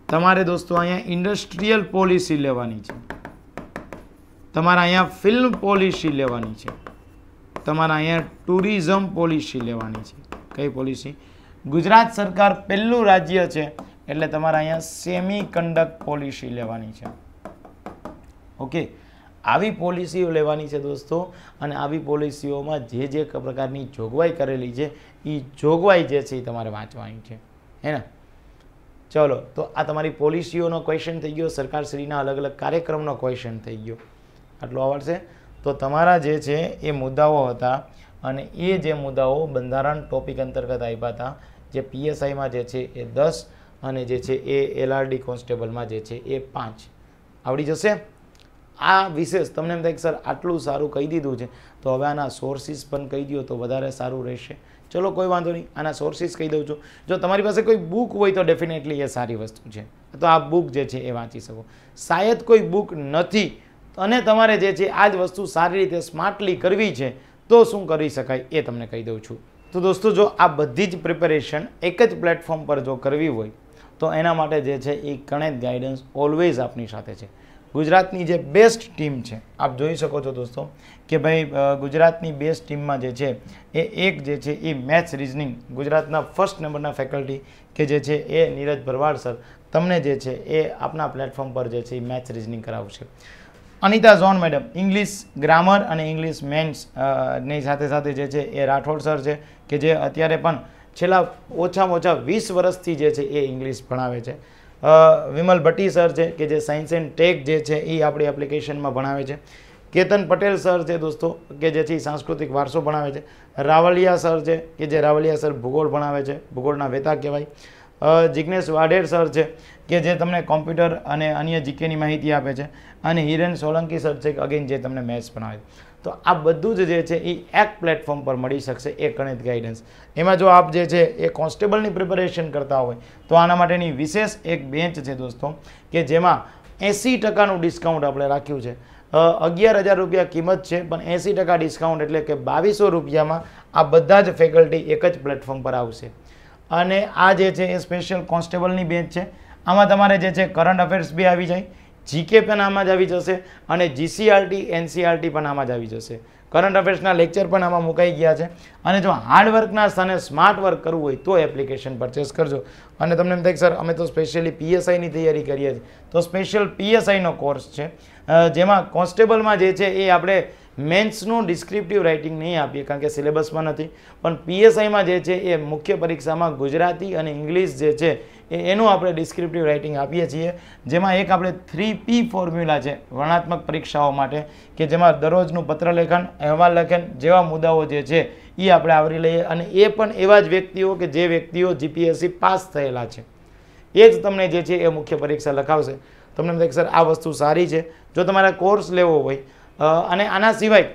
તમારે દોસ્તો અહીંયા ઇન્ડસ્ટ્રીયલ પોલિસી લેવાની છે. તમારે અહીંયા ફિલ્મ પોલિસી લેવાની છે. તમારે અહીંયા ટુરિઝમ પોલિસી લેવાની છે. કઈ પોલિસી? ગુજરાત સરકાર પહેલું રાજ્ય છે, એટલે તમારે અહીંયા સેમી કન્ડક્ટ પોલિસી લેવાની છે. ઓકે? આવી પોલિસીઓ લેવાની છે દોસ્તો. અને આવી પોલિસીઓમાં જે જે પ્રકારની જોગવાઈ કરેલી છે એ જોગવાઈ જે છે એ તમારે વાંચવાની છે. હે ને? ચલો, તો આ તમારી પોલિસીઓનો ક્વેશ્ચન થઈ ગયો, સરકારશ્રીના અલગ અલગ કાર્યક્રમનો ક્વેશ્ચન થઈ ગયો. આટલું આવડશે? તો તમારા જે છે એ મુદ્દાઓ હતા અને એ જે મુદ્દાઓ બંધારણ ટોપિક અંતર્ગત આપ્યા હતા, જે પીએસઆઈમાં જે છે એ દસ અને જે છે એ એલઆરડી કોન્સ્ટેબલમાં જે છે એ પાંચ. આવડી જશે? આ વિશેષ તમને એમ થાય કે, સર, આટલું સારું કહી દીધું છે. તો હવે આના સોર્સિસ પણ કહી દો તો વધારે સારું રહેશે. ચલો, કોઈ વાંધો નહીં. આના સોર્સિસ કહી દઉં છું. જો તમારી પાસે કોઈ બુક હોય તો ડેફિનેટલી એ સારી વસ્તુ છે. તો આ બુક જે છે એ વાંચી શકો. શાયદ કોઈ બુક નથી અને તમારે જે છે આ જ વસ્તુ સારી રીતે સ્માર્ટલી કરવી છે, તો શું કરી શકાય એ તમને કહી દઉં છું. તો દોસ્તો, જો આ બધી જ પ્રિપેરેશન એક જ પ્લેટફોર્મ પર જો કરવી હોય, તો એના માટે જે છે એ ગણિત ગાઈડન્સ ઓલવેઝ આપની સાથે છે. ગુજરાતની જે બેસ્ટ ટીમ છે, આપ જોઈ શકો છો દોસ્તો કે ભાઈ ગુજરાતની બેસ્ટ ટીમમાં જે છે, એ એક જે છે એ મેથ્સ રિઝનિંગ ગુજરાતના ફર્સ્ટ નંબરના ફેકલ્ટી કે જે છે એ નીરજ ભરવાડ સર તમને જે છે એ આપના પ્લેટફોર્મ પર જે છે એ મેથ્સ રિઝનિંગ કરાવશે. અનિતા ઝોન મેડમ ઇંગ્લિશ ગ્રામર અને ઇંગ્લિશ મેન્સની સાથે સાથે જે છે એ રાઠોડ સર છે કે જે અત્યારે પણ છેલ્લા ઓછામાં ઓછા વીસ વર્ષથી જે છે એ ઇંગ્લિશ ભણાવે છે. વિમલ ભટ્ટી સર છે કે જે સાયન્સ એન્ડ ટેક જે છે એ આપણી એપ્લિકેશનમાં ભણાવે છે. કેતન પટેલ સર છે દોસ્તો કે જેથી સાંસ્કૃતિક વારસો ભણાવે છે. રાવલિયા સર છે કે જે રાવલિયા સર ભૂગોળ ભણાવે છે, ભૂગોળના વેતા કહેવાય. જિજ્ઞેશ વાઢેર સર છે કે જે તમને કોમ્પ્યુટર અને અન્ય જીકેની માહિતી આપે છે. અને હિરેન સોલંકી સર છે અગેન જે તમને મેથ્સ ભણાવે છે. તો આ બધું જ જે છે એ એક પ્લેટફોર્મ પર મળી શકશે, એ ગણિત ગાઈડન્સ એમાં જો આપ જે છે એ કોન્સ્ટેબલની પ્રિપેરેશન કરતા હોય, તો આના માટેની વિશેષ એક બેન્ચ છે દોસ્તો, કે જેમાં એંસી ટકાનું ડિસ્કાઉન્ટ આપણે રાખ્યું છે. અગિયાર હજાર રૂપિયા કિંમત છે, પણ એંસી ટકા ડિસ્કાઉન્ટ એટલે કે બાવીસો રૂપિયામાં આ બધા જ ફેકલ્ટી એક જ પ્લેટફોર્મ પર આવશે. અને આ જે છે એ સ્પેશિયલ કોન્સ્ટેબલની બેચ છે. આમાં તમારે જે છે કરંટ અફેર્સ બી આવી જાય. જીકે પણ આમાં જ આવી જશે અને જીસીઆરટી, એનસીઆરટી પણ આમાં જ આવી જશે. કરંટ અફેર્સના લેક્ચર પણ આમાં મુકાઈ ગયા છે. અને જો હાર્ડ વર્કના સ્થાને સ્માર્ટ વર્ક કરવું હોય તો એપ્લિકેશન પરચેસ કરજો. અને તમને એમ થાય સર અમે તો સ્પેશિયલી પીએસઆઈની તૈયારી કરીએ છીએ. તો સ્પેશિયલ પીએસઆઈનો કોર્સ છે. જેમાં કોન્સ્ટેબલમાં જે છે એ આપણે મેન્સનું ડિસ્ક્રિપ્ટિવ રાઇટિંગ નહીં આપીએ, કારણ કે સિલેબસમાં નથી. પણ પીએસઆઈમાં જે છે એ મુખ્ય પરીક્ષામાં ગુજરાતી અને ઇંગ્લિશ જે છે એ એનું આપણે ડિસ્ક્રિપ્ટિવ રાઇટિંગ આપીએ છીએ. જેમાં એક આપણે થ્રી પી ફોર્મ્યુલા છે વર્ણાત્મક પરીક્ષાઓ માટે, કે જેમાં દરરોજનું પત્રલેખન, અહેવાલ લેખન જેવા મુદ્દાઓ જે છે એ આપણે આવરી લઈએ અને એ પણ એવા જ વ્યક્તિઓ કે જે વ્યક્તિઓ જીપીએસસી પાસ થયેલા છે. એ જ તમને જે છે એ મુખ્ય પરીક્ષા લખાવશે. તમને એમ સર, આ વસ્તુ સારી છે. જો તમારે કોર્સ લેવો હોય અને આના સિવાય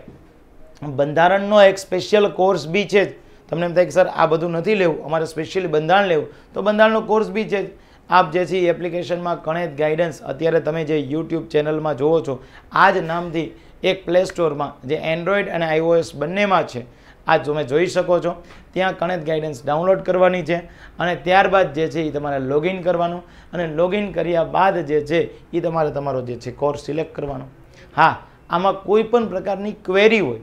બંધારણનો એક સ્પેશિયલ કોર્સ બી છે જ તમને એમ થાય કે, સર, આ બધું નથી લેવું, અમારે સ્પેશિયલી બંધારણ લેવું. તો બંધારણનો કોર્સ બી છે. આપ જે છે એપ્લિકેશનમાં ગણિત ગાઈડન્સ અત્યારે તમે જે યુટ્યુબ ચેનલમાં જોવો છો, આ જ નામથી એક પ્લે સ્ટોરમાં જે એન્ડ્રોઈડ અને આઈઓએસ બંનેમાં છે, આ તમે જોઈ શકો છો. ત્યાં ગણિત ગાઈડન્સ ડાઉનલોડ કરવાની છે અને ત્યારબાદ જે છે એ તમારે લોગિન કરવાનું અને લોગિન કર્યા બાદ જે છે એ તમારે તમારો જે છે કોર્સ સિલેક્ટ કરવાનો. હા, આમાં કોઈ પણ પ્રકારની ક્વેરી હોય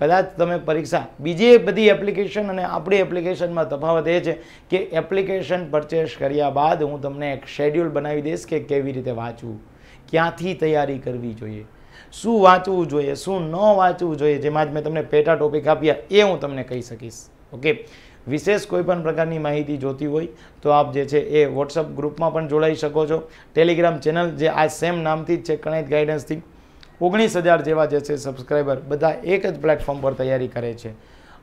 કદાચ તમે પરીક્ષા, બીજી બધી એપ્લિકેશન અને આપણી એપ્લિકેશનમાં તફાવત એ છે કે એપ્લિકેશન પરચેસ કર્યા બાદ હું તમને એક શેડ્યુલ બનાવી દઈશ કે કેવી રીતે વાંચવું, ક્યાંથી તૈયારી કરવી જોઈએ, શું વાંચવું જોઈએ, શું ન વાંચવું જોઈએ, જેમાં જ મેં તમને પેટા ટોપિક આપ્યા એ હું તમને કહી શકીશ. ઓકે વિશેષ કોઈપણ પ્રકારની માહિતી જોતી હોય તો આપ જે છે એ વોટ્સઅપ ગ્રુપમાં પણ જોડાઈ શકો છો. ટેલિગ્રામ ચેનલ જે આ સેમ નામથી જ છે કણિત ગાઈડન્સથી ઓગણીસ હજાર જેવા જે છે સબસ્ક્રાઈબર બધા એક જ પ્લેટફોર્મ પર તૈયારી કરે છે.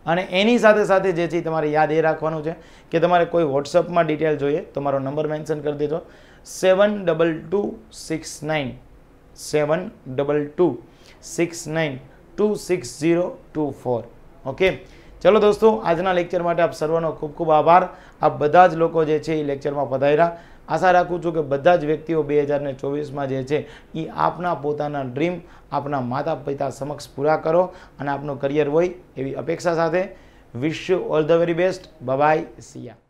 અને એની સાથે સાથે જે છે તમારે યાદ એ રાખવાનું છે કે તમારે કોઈ વોટ્સઅપમાં ડિટેલ જોઈએ તો મારો નંબર મેન્શન કરી દેજો. Seven double two six nine seven double two six nine two six zero two four okay ચલો દોસ્તો, આજના લેક્ચર માટે આપ સર્વનો ખૂબ ખૂબ આભાર. આપ બધા જ લોકો જે છે એ લેક્ચરમાં પધાર્યા. આશા રાખું છું કે બધા જ વ્યક્તિઓ બે હજારને ચોવીસમાં જે છે એ આપના પોતાના ડ્રીમ, આપના માતા પિતા સમક્ષ પૂરા કરો અને આપનું કરિયર હોય એવી અપેક્ષા સાથે wish you all the very best. Bye see ya